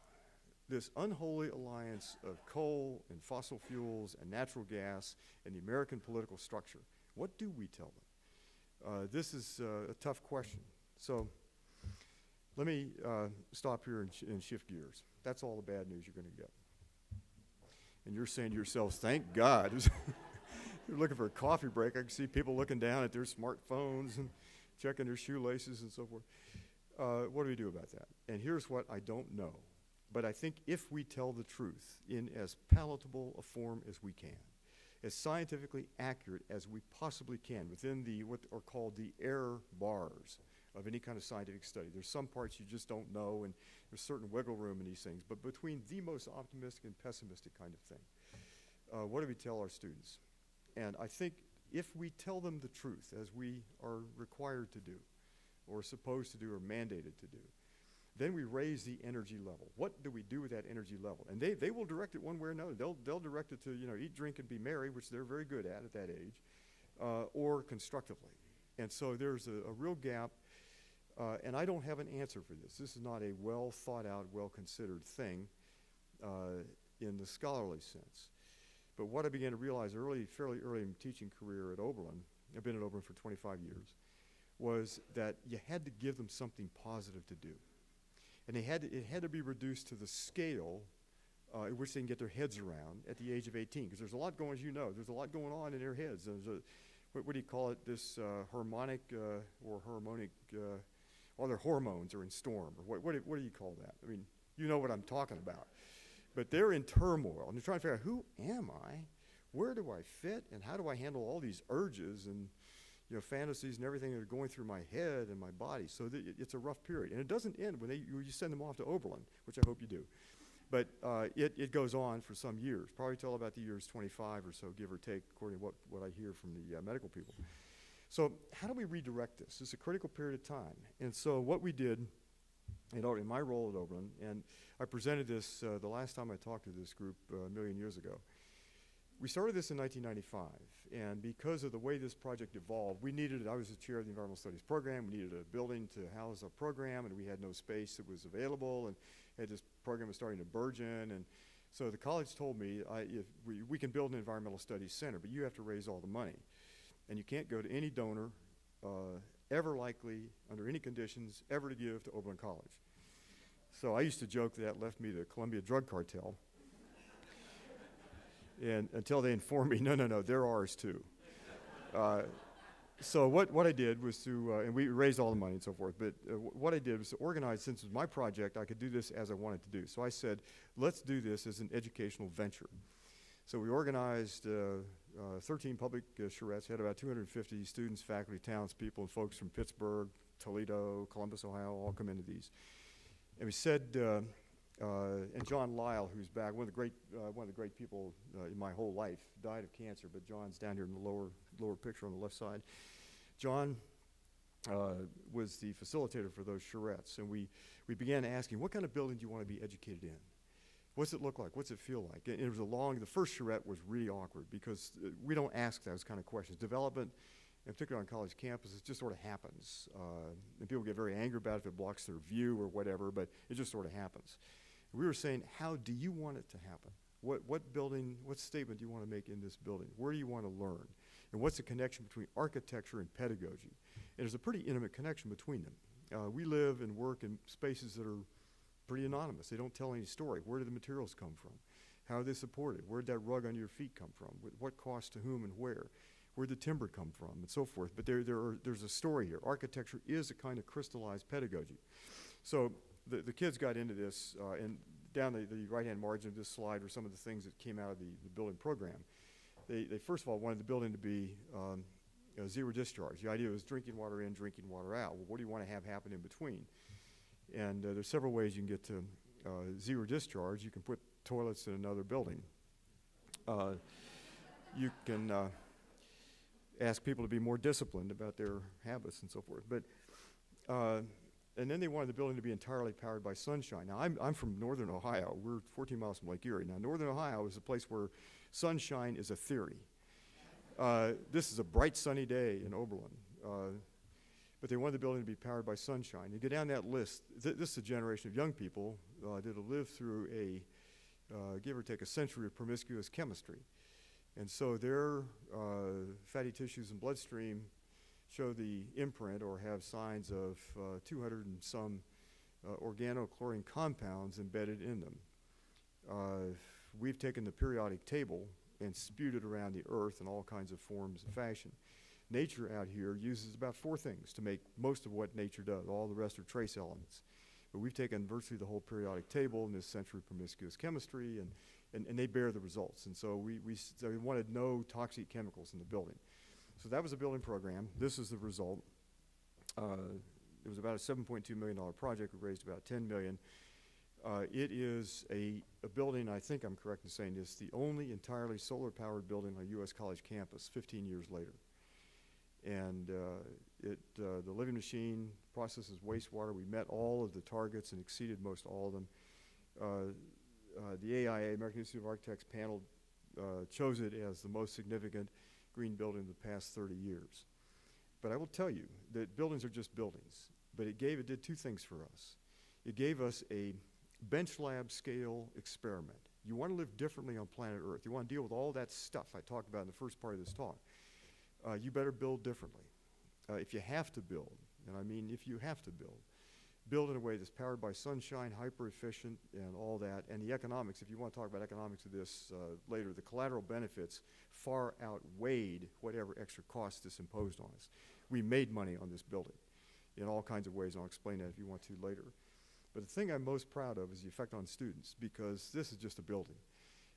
Speaker 1: This unholy alliance of coal and fossil fuels and natural gas and the American political structure. What do we tell them? Uh, this is uh, a tough question. So let me uh, stop here and, sh and shift gears. That's all the bad news you're going to get. And you're saying to yourselves, thank God. you're looking for a coffee break. I can see people looking down at their smartphones and checking their shoelaces and so forth. Uh, what do we do about that? And here's what I don't know. But I think if we tell the truth in as palatable a form as we can, as scientifically accurate as we possibly can within the what are called the error bars of any kind of scientific study. There's some parts you just don't know, and there's certain wiggle room in these things. But between the most optimistic and pessimistic kind of thing, uh, what do we tell our students? And I think if we tell them the truth, as we are required to do, or supposed to do, or mandated to do, then we raise the energy level. What do we do with that energy level? And they, they will direct it one way or another. They'll, they'll direct it to, you know, eat, drink, and be merry, which they're very good at at that age, uh, or constructively. And so there's a, a real gap uh, and I don't have an answer for this. This is not a well thought out, well considered thing uh, in the scholarly sense. But what I began to realize early, fairly early in my teaching career at Oberlin, I've been at Oberlin for 25 years, was that you had to give them something positive to do. And they had to, it had to be reduced to the scale uh, at which they can get their heads around at the age of 18. Because there's a lot going, as you know, there's a lot going on in their heads. There's a, what, what do you call it, this uh, harmonic uh, or harmonic uh, all their hormones are in storm, or what, what, what do you call that? I mean, you know what I'm talking about. But they're in turmoil, and they're trying to figure out who am I, where do I fit, and how do I handle all these urges and you know fantasies and everything that are going through my head and my body. So it, it's a rough period, and it doesn't end when they you, you send them off to Oberlin, which I hope you do. But uh, it, it goes on for some years, probably till about the years 25 or so, give or take, according to what, what I hear from the uh, medical people. So how do we redirect this? It's a critical period of time. And so what we did know, in my role at Oberlin, and I presented this uh, the last time I talked to this group uh, a million years ago. We started this in 1995, and because of the way this project evolved, we needed, I was the chair of the Environmental Studies program, we needed a building to house our program, and we had no space that was available, and this program was starting to burgeon, and so the college told me, I, if we, we can build an environmental studies center, but you have to raise all the money and you can't go to any donor uh, ever likely, under any conditions, ever to give to Oberlin College. So I used to joke that left me the Colombia Drug Cartel. And until they informed me, no, no, no, they're ours too. Uh, so what, what I did was to, uh, and we raised all the money and so forth, but uh, what I did was to organize, since it was my project, I could do this as I wanted to do. So I said, let's do this as an educational venture. So we organized uh, uh, 13 public uh, charrettes, had about 250 students, faculty, townspeople, and folks from Pittsburgh, Toledo, Columbus, Ohio, all come into these. And we said, uh, uh and John Lyle, who's back, one of the great, uh, one of the great people uh, in my whole life, died of cancer, but John's down here in the lower, lower picture on the left side. John was the facilitator for those charrettes, and we, we began asking, what kind of building do you want to be educated in? What's it look like? What's it feel like? And it was a long, the first charrette was really awkward because uh, we don't ask those kind of questions. Development, in particular on college campuses, just sort of happens. Uh, and people get very angry about it if it blocks their view or whatever, but it just sort of happens. We were saying, how do you want it to happen? What, what building, what statement do you want to make in this building? Where do you want to learn? And what's the connection between architecture and pedagogy? And there's a pretty intimate connection between them. Uh, we live and work in spaces that are pretty anonymous. They don't tell any story. Where did the materials come from? How are they supported? Where did that rug under your feet come from? What cost to whom and where? Where did the timber come from? And so forth. But there, there are, there's a story here. Architecture is a kind of crystallized pedagogy. So the, the kids got into this, uh, and down the, the right-hand margin of this slide are some of the things that came out of the, the building program. They, they first of all wanted the building to be um, zero discharge. The idea was drinking water in, drinking water out. Well, what do you want to have happen in between? And uh, there's several ways you can get to uh, zero discharge. You can put toilets in another building. Uh, you can uh, ask people to be more disciplined about their habits and so forth. But uh, and then they wanted the building to be entirely powered by sunshine. Now, I'm, I'm from northern Ohio. We're 14 miles from Lake Erie. Now, northern Ohio is a place where sunshine is a theory. Uh, this is a bright sunny day in Oberlin. Uh, but they wanted the building to be powered by sunshine. You go down that list, th this is a generation of young people uh, that have lived through a, uh, give or take, a century of promiscuous chemistry. And so their uh, fatty tissues and bloodstream show the imprint or have signs of uh, 200 and some uh, organochlorine compounds embedded in them. Uh, we've taken the periodic table and spewed it around the earth in all kinds of forms and fashion. Nature out here uses about four things to make most of what nature does. All the rest are trace elements. But we've taken virtually the whole periodic table in this century promiscuous chemistry, and, and, and they bear the results. And so we, we, so we wanted no toxic chemicals in the building. So that was a building program. This is the result. Uh, it was about a $7.2 million project. We raised about 10 million. Uh, it is a, a, building, I think I'm correct in saying this, the only entirely solar-powered building on a U.S. college campus 15 years later. And uh, it, uh, the living machine processes wastewater. We met all of the targets and exceeded most all of them. Uh, uh, the AIA, American Institute of Architects panel, uh, chose it as the most significant green building in the past 30 years. But I will tell you that buildings are just buildings. But it gave, it did two things for us. It gave us a bench lab scale experiment. You want to live differently on planet Earth. You want to deal with all that stuff I talked about in the first part of this talk. Uh, you better build differently. Uh, if you have to build, and I mean if you have to build, build in a way that's powered by sunshine, hyper efficient, and all that. And the economics, if you want to talk about economics of this uh, later, the collateral benefits far outweighed whatever extra cost this imposed on us. We made money on this building in all kinds of ways. and I'll explain that if you want to later. But the thing I'm most proud of is the effect on students because this is just a building.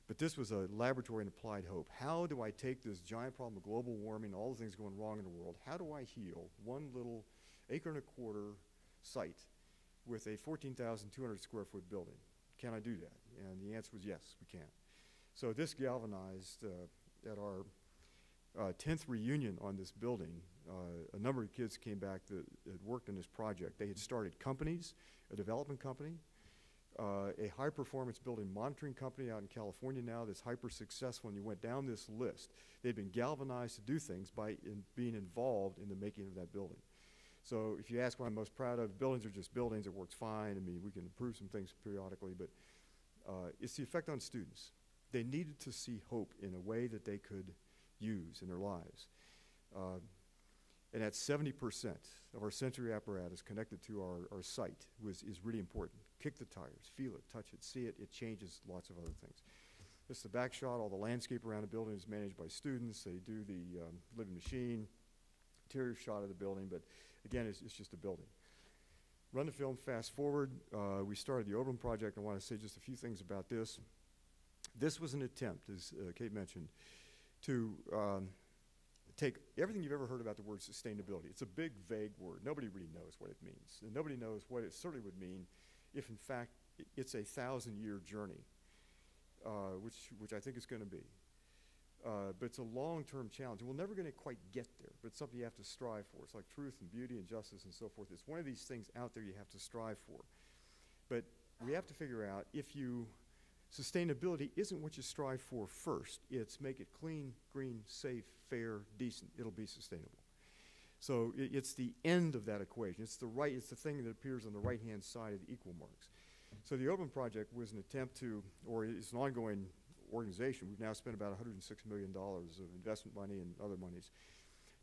Speaker 1: But this was a laboratory in applied hope. How do I take this giant problem of global warming, all the things going wrong in the world, how do I heal one little acre and a quarter site with a 14,200 square foot building? Can I do that? And the answer was yes, we can. So this galvanized uh, at our uh, 10th reunion on this building, uh, a number of kids came back that had worked on this project. They had started companies, a development company, uh, a high performance building monitoring company out in California now that's hyper successful. And you went down this list. They've been galvanized to do things by in being involved in the making of that building. So if you ask what I'm most proud of, buildings are just buildings. It works fine. I mean, we can improve some things periodically, but uh, it's the effect on students. They needed to see hope in a way that they could use in their lives. Uh, and at 70% of our sensory apparatus connected to our, our sight was, is really important. Kick the tires, feel it, touch it, see it. It changes lots of other things. This is the back shot. All the landscape around the building is managed by students. They do the um, living machine, interior shot of the building, but again, it's, it's just a building. Run the film fast forward. Uh, we started the Oberlin project. I want to say just a few things about this. This was an attempt, as uh, Kate mentioned, to um, take everything you've ever heard about the word sustainability. It's a big, vague word. Nobody really knows what it means. And nobody knows what it certainly would mean if, in fact, it's a thousand year journey, uh, which, which I think it's going to be. Uh, but it's a long term challenge. And we're never going to quite get there, but it's something you have to strive for. It's like truth and beauty and justice and so forth. It's one of these things out there you have to strive for. But we have to figure out if you Sustainability isn't what you strive for first. It's make it clean, green, safe, fair, decent. It'll be sustainable. So it, it's the end of that equation. It's the right. It's the thing that appears on the right-hand side of the equal marks. So the Oberlin Project was an attempt to, or it's an ongoing organization. We've now spent about $106 million of investment money and other monies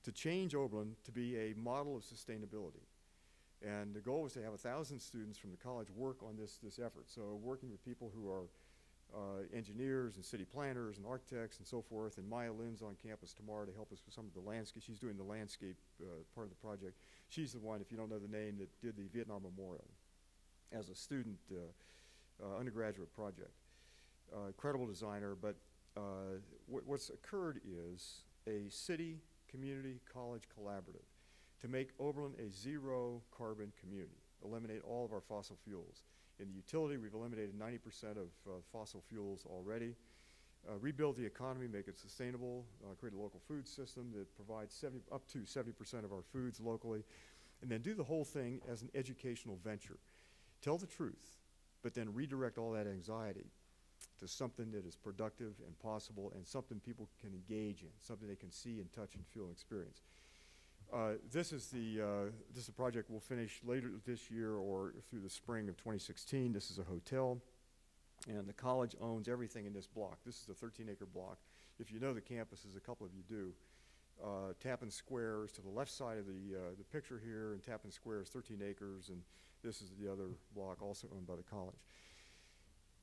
Speaker 1: to change Oberlin to be a model of sustainability. And the goal was to have 1,000 students from the college work on this, this effort. So working with people who are uh, engineers and city planners and architects and so forth. And Maya Lin's on campus tomorrow to help us with some of the landscape. She's doing the landscape uh, part of the project. She's the one, if you don't know the name, that did the Vietnam Memorial as a student uh, uh undergraduate project. Uh, incredible designer, but uh, what's occurred is a city community college collaborative to make Oberlin a zero carbon community, eliminate all of our fossil fuels. In the utility, we've eliminated 90% of uh, fossil fuels already. Uh, rebuild the economy, make it sustainable, uh, create a local food system that provides 70, up to 70% of our foods locally, and then do the whole thing as an educational venture. Tell the truth, but then redirect all that anxiety to something that is productive and possible and something people can engage in, something they can see and touch and feel and experience. Uh, this is the uh, this is a project we'll finish later this year or through the spring of 2016. This is a hotel, and the college owns everything in this block. This is a 13-acre block. If you know the campus, as a couple of you do, uh, Tappan Square is to the left side of the uh, the picture here, and Tappan Square is 13 acres, and this is the other block, also owned by the college.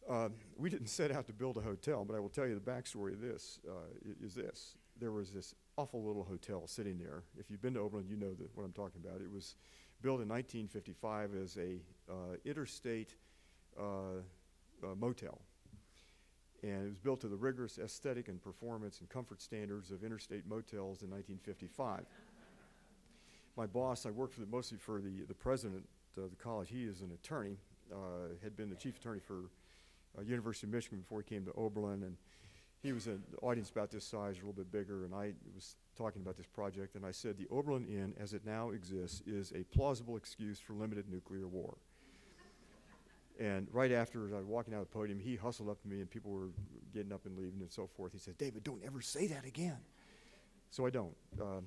Speaker 1: Uh, we didn't set out to build a hotel, but I will tell you the backstory of this uh, is this. There was this awful little hotel sitting there. If you've been to Oberlin, you know that what I'm talking about. It was built in 1955 as a uh, interstate uh, uh, motel. And it was built to the rigorous aesthetic and performance and comfort standards of interstate motels in 1955. My boss, I worked for the, mostly for the, the president of the college. He is an attorney, uh, had been the chief attorney for uh, University of Michigan before he came to Oberlin, and he was an audience about this size, a little bit bigger, and I was talking about this project, and I said the Oberlin Inn, as it now exists, is a plausible excuse for limited nuclear war. And right after I was walking out of the podium, he hustled up to me, and people were getting up and leaving and so forth. He said, David, don't ever say that again. So I don't. Um,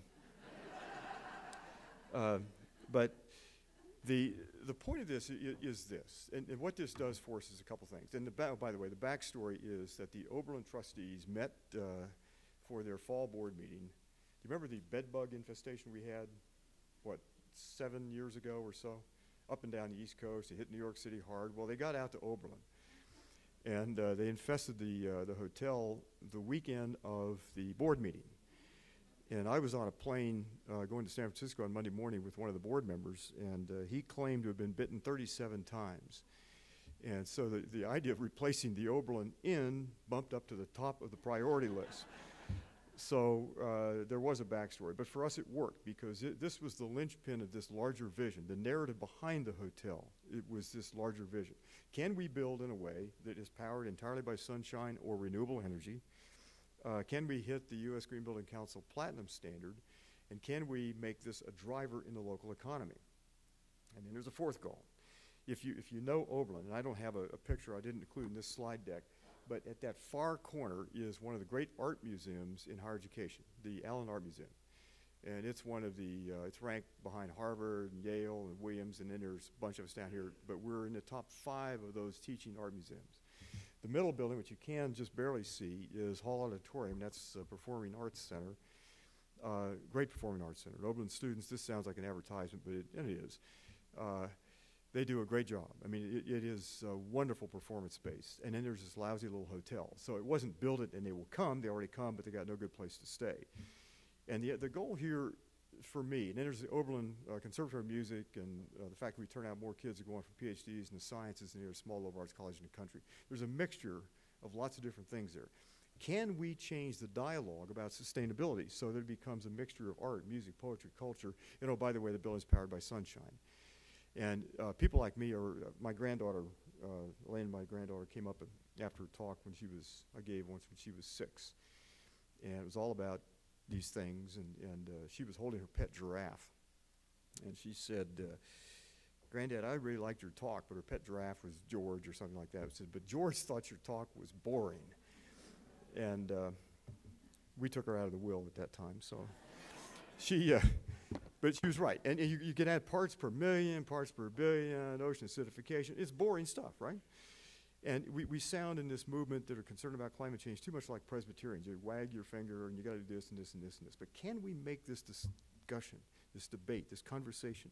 Speaker 1: uh, but the, the point of this i- is this, and, and what this does for us is a couple things. And the ba- by the way, the backstory is that the Oberlin trustees met uh, for their fall board meeting. Do you remember the bedbug infestation we had, what, seven years ago or so? Up and down the East Coast, it hit New York City hard. Well, they got out to Oberlin. And uh, they infested the, uh, the hotel the weekend of the board meeting. And I was on a plane uh, going to San Francisco on Monday morning with one of the board members, and uh, he claimed to have been bitten 37 times. And so the, the idea of replacing the Oberlin Inn bumped up to the top of the priority list. So uh, there was a backstory, but for us it worked because it, this was the linchpin of this larger vision, the narrative behind the hotel. It was this larger vision. Can we build in a way that is powered entirely by sunshine or renewable energy? Uh, can we hit the U.S. Green Building Council Platinum standard? And can we make this a driver in the local economy? And then there's a fourth goal. If you, if you know Oberlin, and I don't have a, a picture I didn't include in this slide deck, but at that far corner is one of the great art museums in higher education, the Allen Art Museum. And it's one of the, uh, it's ranked behind Harvard and Yale and Williams, and then there's a bunch of us down here, but we're in the top five of those teaching art museums. The middle building, which you can just barely see, is Hall Auditorium. That's a performing arts center. Uh, great performing arts center. Oberlin students, this sounds like an advertisement, but it, it is. Uh, they do a great job. I mean, it, it is a wonderful performance space. And then there's this lousy little hotel. So it wasn't build it and they will come. They already come, but they got no good place to stay. And the, the goal here for me, and then there's the Oberlin uh, Conservatory of Music and uh, the fact that we turn out more kids who are going for PhDs in the sciences than any other small liberal arts college in the country. There's a mixture of lots of different things there. Can we change the dialogue about sustainability so that it becomes a mixture of art, music, poetry, culture? And oh, by the way, the building's powered by sunshine. And uh, people like me, or uh, my granddaughter, uh, Elaine, my granddaughter, came up after a talk when she was, I gave once when she was six. And it was all about these things. And, and uh, she was holding her pet giraffe. And she said, uh, Granddad, I really liked your talk, but her pet giraffe was George or something like that. She said, but George thought your talk was boring. And uh, we took her out of the will at that time. So she, uh, but she was right. And, and you, you can add parts per million, parts per billion, ocean acidification. It's boring stuff, right? And we, we sound in this movement that are concerned about climate change too much like Presbyterians. You wag your finger and you got to do this and this and this and this. But can we make this discussion, this debate, this conversation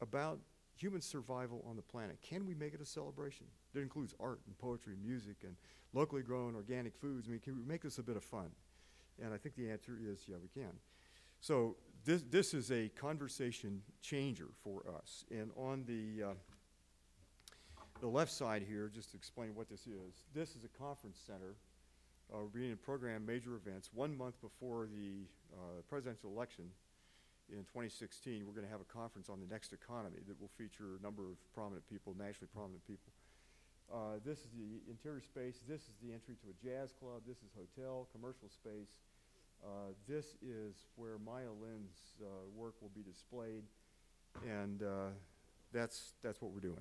Speaker 1: about human survival on the planet? Can we make it a celebration that includes art and poetry and music and locally grown organic foods? I mean, can we make this a bit of fun? And I think the answer is yeah, we can. So this, this is a conversation changer for us. And on the, uh, the left side here, just to explain what this is, this is a conference center. Uh, we're beginning to program major events. One month before the uh, presidential election in 2016, we're going to have a conference on the next economy that will feature a number of prominent people, nationally prominent people. Uh, this is the interior space. This is the entry to a jazz club. This is hotel, commercial space. Uh, this is where Maya Lin's uh, work will be displayed, and uh, that's that's what we're doing.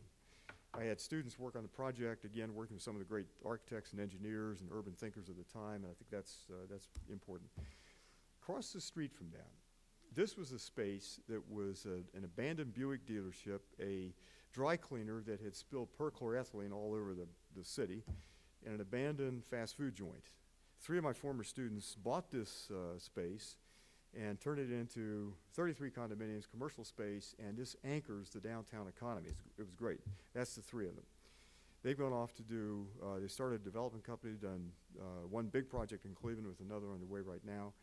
Speaker 1: I had students work on the project, again, working with some of the great architects and engineers and urban thinkers of the time, and I think that's, uh, that's important. Across the street from that, this was a space that was a, an abandoned Buick dealership, a dry cleaner that had spilled perchloroethylene all over the, the city, and an abandoned fast food joint. Three of my former students bought this uh, space and turned it into 33 condominiums, commercial space, and this anchors the downtown economy. It's, it was great. That's the three of them. They've gone off to do, uh, they started a development company, done uh, one big project in Cleveland with another underway right now.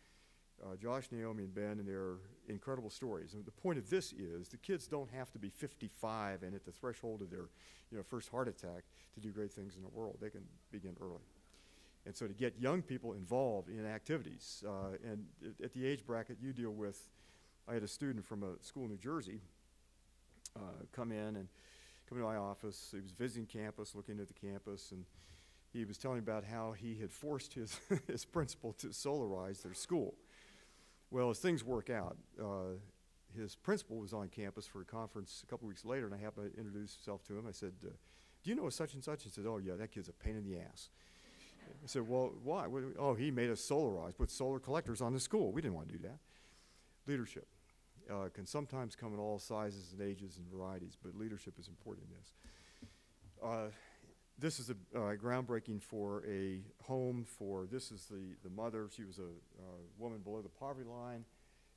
Speaker 1: Uh, Josh, Naomi, and Ben, and they're incredible stories. And the point of this is the kids don't have to be 55 and at the threshold of their you know, first heart attack to do great things in the world. They can begin early. And so to get young people involved in activities, uh, and at- the age bracket you deal with, I had a student from a school in New Jersey uh, come in and come into my office. He was visiting campus, looking at the campus, and he was telling about how he had forced his, his principal to solarize their school. Well, as things work out, uh, his principal was on campus for a conference a couple weeks later, and I happened to introduce myself to him. I said, uh, "Do you know such and such?" And he said, "Oh yeah, that kid's a pain in the ass." I said, "Well, why?" Oh, he made us solarize, put solar collectors on the school. We didn't want to do that. Leadership uh, can sometimes come in all sizes and ages and varieties, but leadership is important in this. Uh, this is a uh, groundbreaking for a home for, this is the, the mother. She was a woman below the poverty line.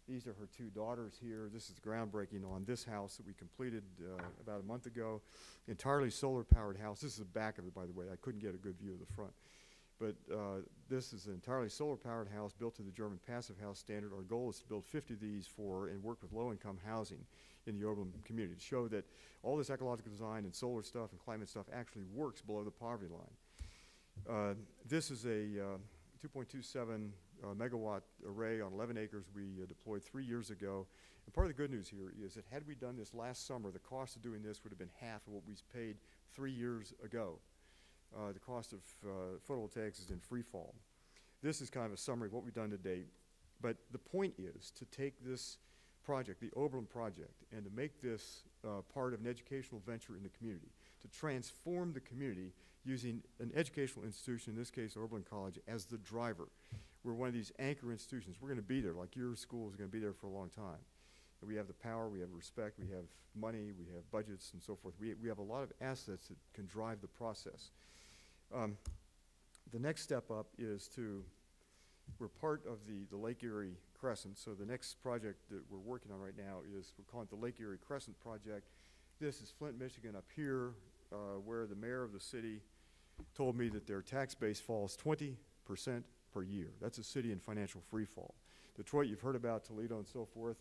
Speaker 1: These are her two daughters here. This is groundbreaking on this house that we completed uh, about a month ago. Entirely solar powered house. This is the back of it, by the way. I couldn't get a good view of the front. But uh, this is an entirely solar powered house built to the German passive house standard. Our goal is to build 50 of these for and work with low income housing in the Oberlin community to show that all this ecological design and solar stuff and climate stuff actually works below the poverty line. Uh, this is a uh, 2.27 uh, megawatt array on 11 acres we uh, deployed three years ago. And part of the good news here is that had we done this last summer, the cost of doing this would have been half of what we paid three years ago. Uh, the cost of uh, photovoltaics is in free fall. This is kind of a summary of what we've done to date. But the point is to take this project, the Oberlin project, and to make this uh, part of an educational venture in the community, to transform the community using an educational institution, in this case Oberlin College, as the driver. We're one of these anchor institutions. We're going to be there, like your school is going to be there for a long time. And we have the power, we have respect, we have money, we have budgets and so forth. We, we have a lot of assets that can drive the process. Um, the next step up is to, we're part of the, the Lake Erie Crescent, so the next project that we're working on right now is, we're calling it the Lake Erie Crescent Project. This is Flint, Michigan up here, uh, where the mayor of the city told me that their tax base falls twenty percent per year. That's a city in financial free fall. Detroit, you've heard about Toledo and so forth,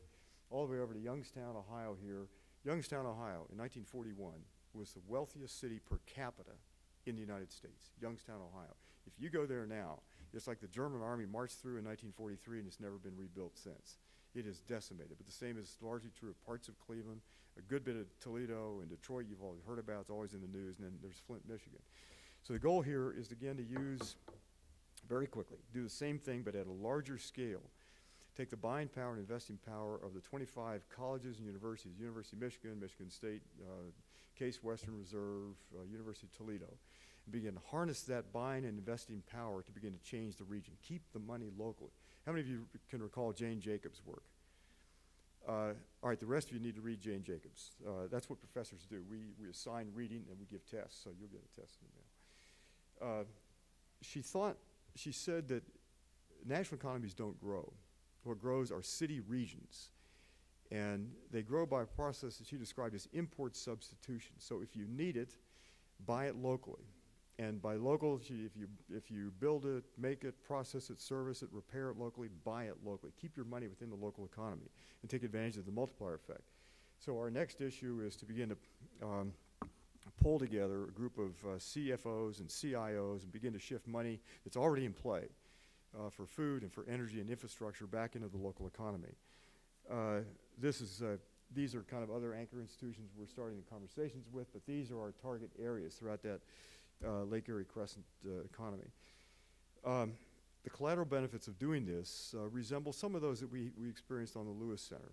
Speaker 1: all the way over to Youngstown, Ohio here. Youngstown, Ohio, in nineteen forty-one, was the wealthiest city per capita in the United States, Youngstown, Ohio. If you go there now, it's like the German army marched through in 1943 and it's never been rebuilt since. It is decimated, but the same is largely true of parts of Cleveland, a good bit of Toledo and Detroit you've all heard about, it's always in the news, and then there's Flint, Michigan. So the goal here is again to use, very quickly, do the same thing but at a larger scale. Take the buying power and investing power of the 25 colleges and universities, University of Michigan, Michigan State, uh, Case Western Reserve, uh, University of Toledo, and begin to harness that buying and investing power to begin to change the region. Keep the money locally. How many of you can recall Jane Jacobs' work? Uh, all right, the rest of you need to read Jane Jacobs. Uh, that's what professors do. We, we assign reading and we give tests, so you'll get a test in the mail. Uh, she thought, she said that national economies don't grow. What grows are city regions. And they grow by a process that you described as import substitution. So if you need it, buy it locally. And by local, if you, if you build it, make it, process it, service it, repair it locally, buy it locally. Keep your money within the local economy and take advantage of the multiplier effect. So our next issue is to begin to um, pull together a group of uh, CFOs and CIOs and begin to shift money that's already in play uh, for food and for energy and infrastructure back into the local economy. Uh, this is, uh, these are kind of other anchor institutions we're starting conversations with, but these are our target areas throughout that uh, Lake Erie Crescent uh, economy. Um, The collateral benefits of doing this resemble some of those that we, we experienced on the Lewis Center.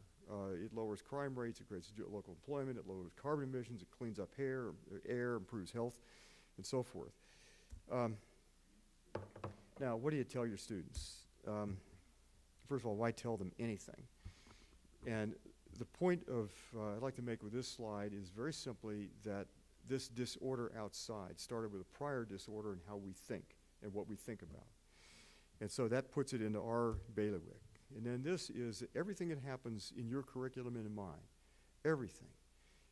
Speaker 1: It lowers crime rates, it creates local employment, it lowers carbon emissions, it cleans up hair, uh, air, improves health, and so forth. Um, now, what do you tell your students? Um, first of all, why tell them anything? And the point of uh, I'd like to make with this slide is very simply that this disorder outside started with a prior disorder in how we think and what we think about. And so that puts it into our bailiwick. And then this is everything that happens in your curriculum and in mine, everything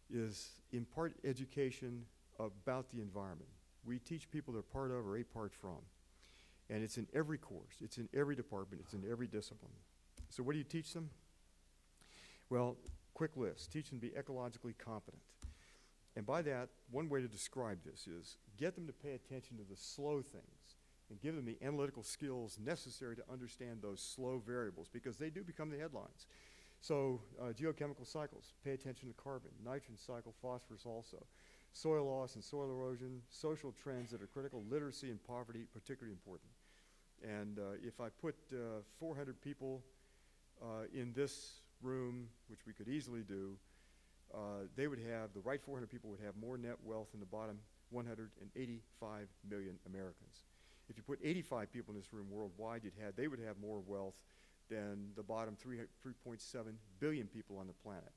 Speaker 1: is in part education about the environment. We teach people they're part of or a part from. And it's in every course, it's in every department, it's in every discipline. So, what do you teach them? Well, quick list teach them to be ecologically competent. And by that, one way to describe this is get them to pay attention to the slow things and give them the analytical skills necessary to understand those slow variables because they do become the headlines. So, uh, geochemical cycles, pay attention to carbon, nitrogen cycle, phosphorus also, soil loss and soil erosion, social trends that are critical, literacy and poverty, particularly important. And uh, if I put uh, 400 people uh, in this room, which we could easily do, uh, they would have, the right 400 people would have more net wealth than the bottom 185 million Americans. If you put 85 people in this room worldwide, you'd have, they would have more wealth than the bottom 3.7 billion people on the planet.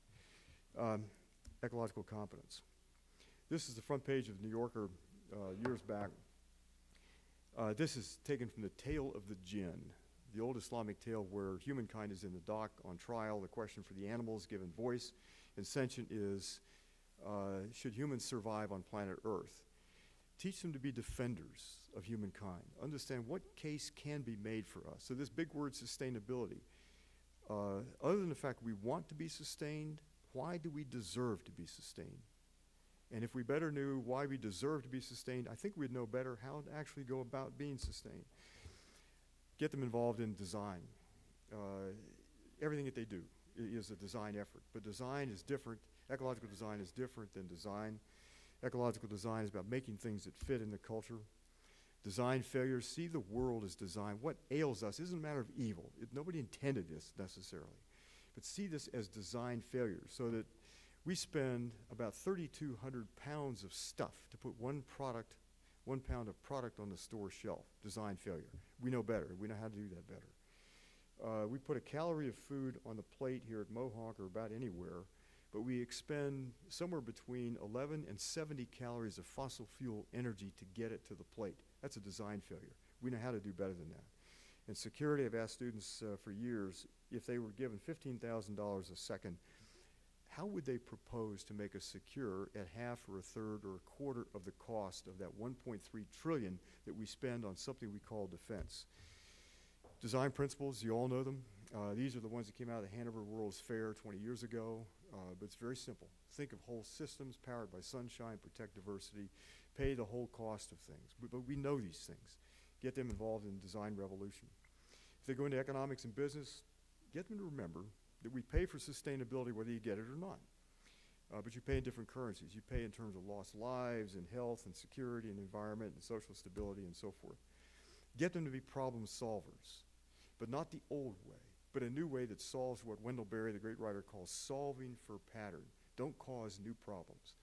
Speaker 1: Um, ecological competence. This is the front page of the New Yorker uh, years back. Uh, this is taken from the tale of the jinn, the old Islamic tale where humankind is in the dock on trial. The question for the animals given voice and sentient is uh, should humans survive on planet Earth? Teach them to be defenders of humankind. Understand what case can be made for us. So, this big word sustainability. Uh, other than the fact we want to be sustained, why do we deserve to be sustained? And if we better knew why we deserve to be sustained, I think we'd know better how to actually go about being sustained. Get them involved in design. Uh, everything that they do is a design effort. But design is different. Ecological design is different than design. Ecological design is about making things that fit in the culture. Design failures, see the world as design. What ails us isn't a matter of evil. It, nobody intended this necessarily. But see this as design failures so that we spend about 3,200 pounds of stuff to put one product, one pound of product on the store shelf. Design failure. We know better. We know how to do that better. Uh, we put a calorie of food on the plate here at Mohonk or about anywhere, but we expend somewhere between 11 and 70 calories of fossil fuel energy to get it to the plate. That's a design failure. We know how to do better than that. In security, I've asked students uh, for years if they were given $15,000 a second, how would they propose to make us secure at half or a third or a quarter of the cost of that 1.3 trillion that we spend on something we call defense? Design principles, you all know them. Uh, these are the ones that came out of the Hanover World's Fair 20 years ago, uh, but it's very simple. Think of whole systems powered by sunshine, protect diversity, pay the whole cost of things. But, but we know these things. Get them involved in design revolution. If they go into economics and business, get them to remember that we pay for sustainability whether you get it or not. Uh, but you pay in different currencies. You pay in terms of lost lives and health and security and environment and social stability and so forth. Get them to be problem solvers, but not the old way, but a new way that solves what Wendell Berry, the great writer, calls solving for pattern. Don't cause new problems.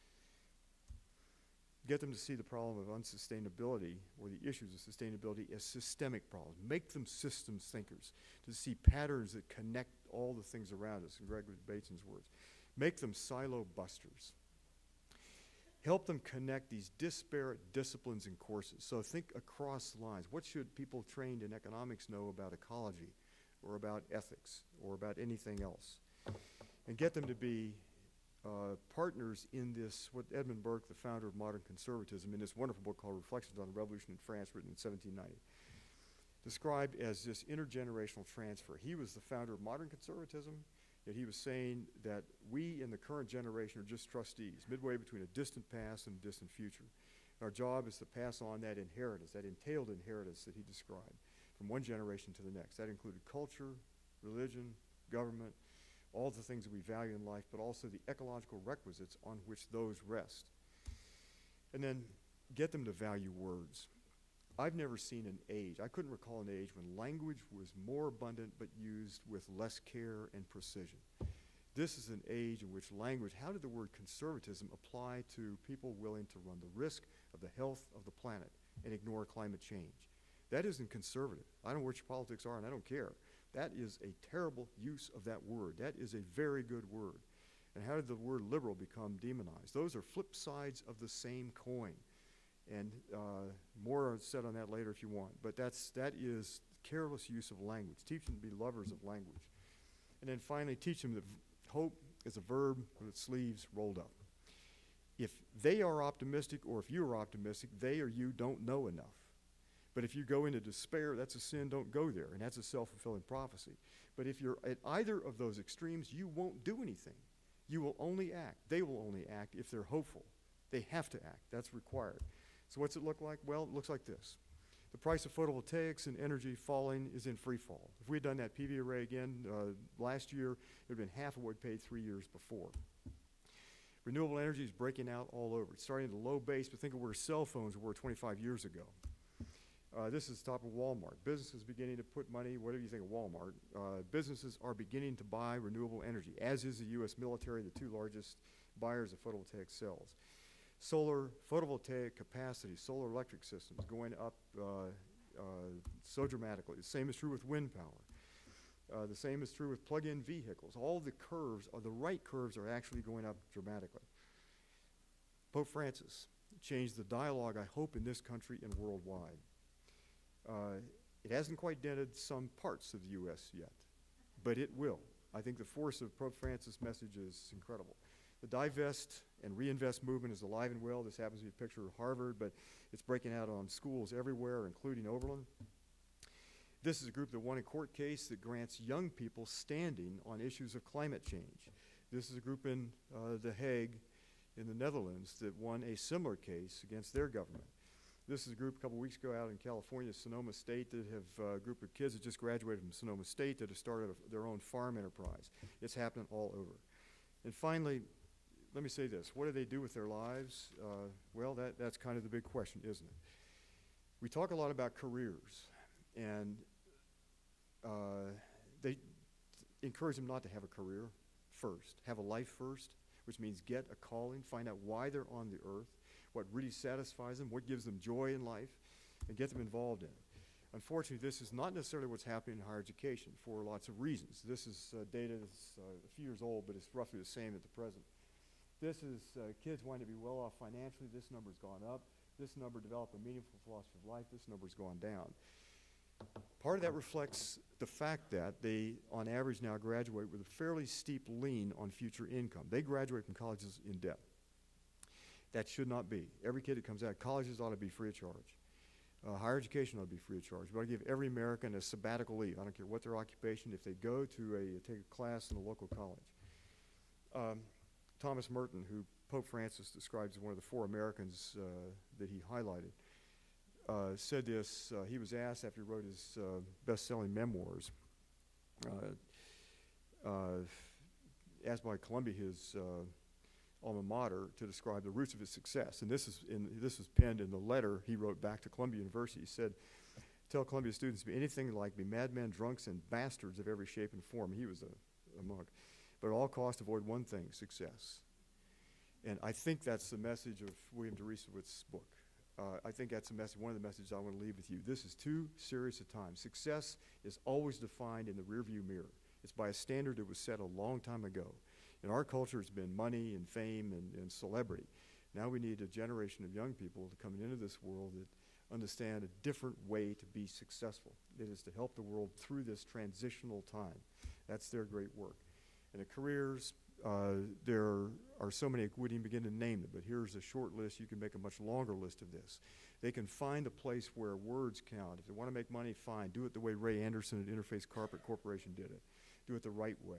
Speaker 1: Get them to see the problem of unsustainability or the issues of sustainability as systemic problems. Make them systems thinkers to see patterns that connect all the things around us, in Gregory Bateson's words. Make them silo busters. Help them connect these disparate disciplines and courses. So think across lines. What should people trained in economics know about ecology or about ethics or about anything else? And get them to be uh, partners in this, what Edmund Burke, the founder of modern conservatism, in this wonderful book called Reflections on the Revolution in France, written in 1790, described as this intergenerational transfer. He was the founder of modern conservatism, yet he was saying that we in the current generation are just trustees, midway between a distant past and a distant future. Our job is to pass on that inheritance, that entailed inheritance that he described, from one generation to the next. That included culture, religion, government, all the things that we value in life, but also the ecological requisites on which those rest. And then get them to value words. I've never seen an age, I couldn't recall an age when language was more abundant but used with less care and precision. This is an age in which language, how did the word conservatism apply to people willing to run the risk of the health of the planet and ignore climate change? That isn't conservative. I don't know what your politics are and I don't care. That is a terrible use of that word. That is a very good word. And how did the word liberal become demonized? Those are flip sides of the same coin. And uh, more said on that later if you want. But that's, that is careless use of language. Teach them to be lovers of language. And then finally, teach them that hope is a verb with its sleeves rolled up. If they are optimistic or if you are optimistic, they or you don't know enough. But if you go into despair, that's a sin, don't go there. And that's a self fulfilling prophecy. But if you're at either of those extremes, you won't do anything. You will only act. They will only act if they're hopeful. They have to act. That's required. So what's it look like? Well, it looks like this. The price of photovoltaics and energy falling is in free fall. If we had done that PV array again uh, last year, it would have been half of what we paid three years before. Renewable energy is breaking out all over. It's starting at a low base, but think of where cell phones were 25 years ago. Uh, this is top of Walmart. Businesses beginning to put money, whatever you think of Walmart, uh, businesses are beginning to buy renewable energy, as is the U.S. military, the two largest buyers of photovoltaic cells solar photovoltaic capacity, solar electric systems going up uh, uh, so dramatically. The same is true with wind power. Uh, the same is true with plug-in vehicles. All the curves, or the right curves, are actually going up dramatically. Pope Francis changed the dialogue, I hope, in this country and worldwide. Uh, it hasn't quite dented some parts of the U.S. yet, but it will. I think the force of Pope Francis' message is incredible. The divest and reinvest movement is alive and well. This happens to be a picture of Harvard, but it's breaking out on schools everywhere, including Oberlin. This is a group that won a court case that grants young people standing on issues of climate change. This is a group in uh, The Hague in the Netherlands that won a similar case against their government. This is a group a couple weeks ago out in California, Sonoma State, that have uh, a group of kids that just graduated from Sonoma State that have started a, their own farm enterprise. It's happening all over. And finally, let me say this. What do they do with their lives? Uh, well, that, that's kind of the big question, isn't it? We talk a lot about careers, and uh, they encourage them not to have a career first, have a life first, which means get a calling, find out why they're on the earth, what really satisfies them, what gives them joy in life, and get them involved in it. Unfortunately, this is not necessarily what's happening in higher education for lots of reasons. This is uh, data that's uh, a few years old, but it's roughly the same at the present. This is uh, kids wanting to be well off financially. This number's gone up. This number develop a meaningful philosophy of life. This number's gone down. Part of that reflects the fact that they, on average, now graduate with a fairly steep lien on future income. They graduate from colleges in debt. That should not be. Every kid that comes out, colleges ought to be free of charge. Uh, higher education ought to be free of charge. But I give every American a sabbatical leave. I don't care what their occupation, if they go to a, take a class in a local college. Um, Thomas Merton, who Pope Francis describes as one of the four Americans uh, that he highlighted, uh, said this. Uh, he was asked after he wrote his best selling memoirs, asked by Columbia, his alma mater, to describe the roots of his success. And this, is in, this was penned in the letter he wrote back to Columbia University. He said, Tell Columbia students to be anything like be madmen, drunks, and bastards of every shape and form. He was a, a monk. But at all costs, avoid one thing success. And I think that's the message of William Deresiewicz's book. Uh, I think that's a message, one of the messages I want to leave with you. This is too serious a time. Success is always defined in the rearview mirror. It's by a standard that was set a long time ago. In our culture, it's been money and fame and, and celebrity. Now we need a generation of young people to come into this world that understand a different way to be successful. It is to help the world through this transitional time. That's their great work. And the careers, uh, there are so many, I wouldn't even begin to name them, but here's a short list. You can make a much longer list of this. They can find a place where words count. If they want to make money, fine. Do it the way Ray Anderson at Interface Carpet Corporation did it. Do it the right way.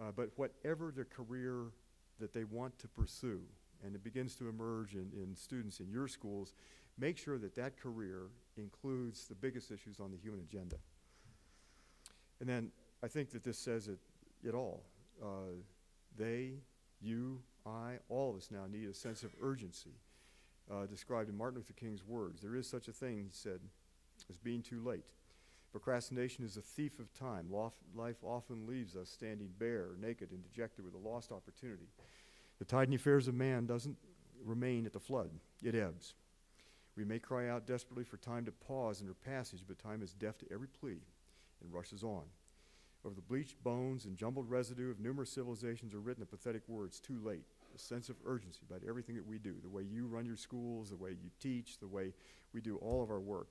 Speaker 1: Uh, but whatever the career that they want to pursue, and it begins to emerge in, in students in your schools, make sure that that career includes the biggest issues on the human agenda. And then I think that this says it at all. Uh, they, you, I, all of us now need a sense of urgency uh, described in Martin Luther King's words. There is such a thing, he said, as being too late. Procrastination is a thief of time. Lof- Life often leaves us standing bare, naked, and dejected with a lost opportunity. The tide in the affairs of man doesn't remain at the flood, it ebbs. We may cry out desperately for time to pause in her passage, but time is deaf to every plea and rushes on. Over the bleached bones and jumbled residue of numerous civilizations are written the pathetic words, too late. A sense of urgency about everything that we do, the way you run your schools, the way you teach, the way we do all of our work.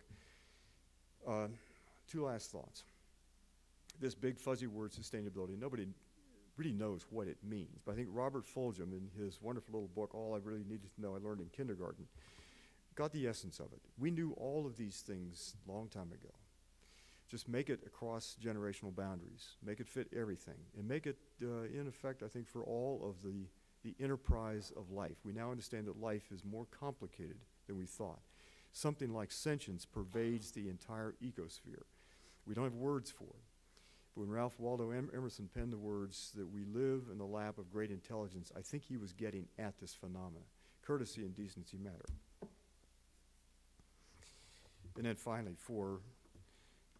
Speaker 1: Uh, two last thoughts. This big fuzzy word, sustainability, nobody really knows what it means. But I think Robert Fulghum, in his wonderful little book, All I Really Needed to Know I Learned in Kindergarten, got the essence of it. We knew all of these things long time ago. Just make it across generational boundaries, make it fit everything, and make it, uh, in effect, I think, for all of the, the enterprise of life. We now understand that life is more complicated than we thought. Something like sentience pervades the entire ecosphere. We don't have words for it. But when Ralph Waldo em Emerson penned the words that we live in the lap of great intelligence, I think he was getting at this phenomenon. Courtesy and decency matter. And then finally, for,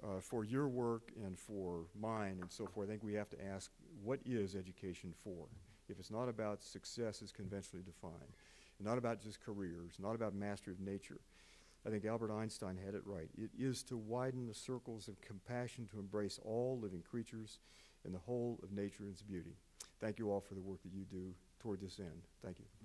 Speaker 1: uh, for your work and for mine and so forth, I think we have to ask, what is education for? If it's not about success as conventionally defined, not about just careers, not about mastery of nature, I think Albert Einstein had it right. It is to widen the circles of compassion to embrace all living creatures and the whole of nature and its beauty. Thank you all for the work that you do toward this end. Thank you.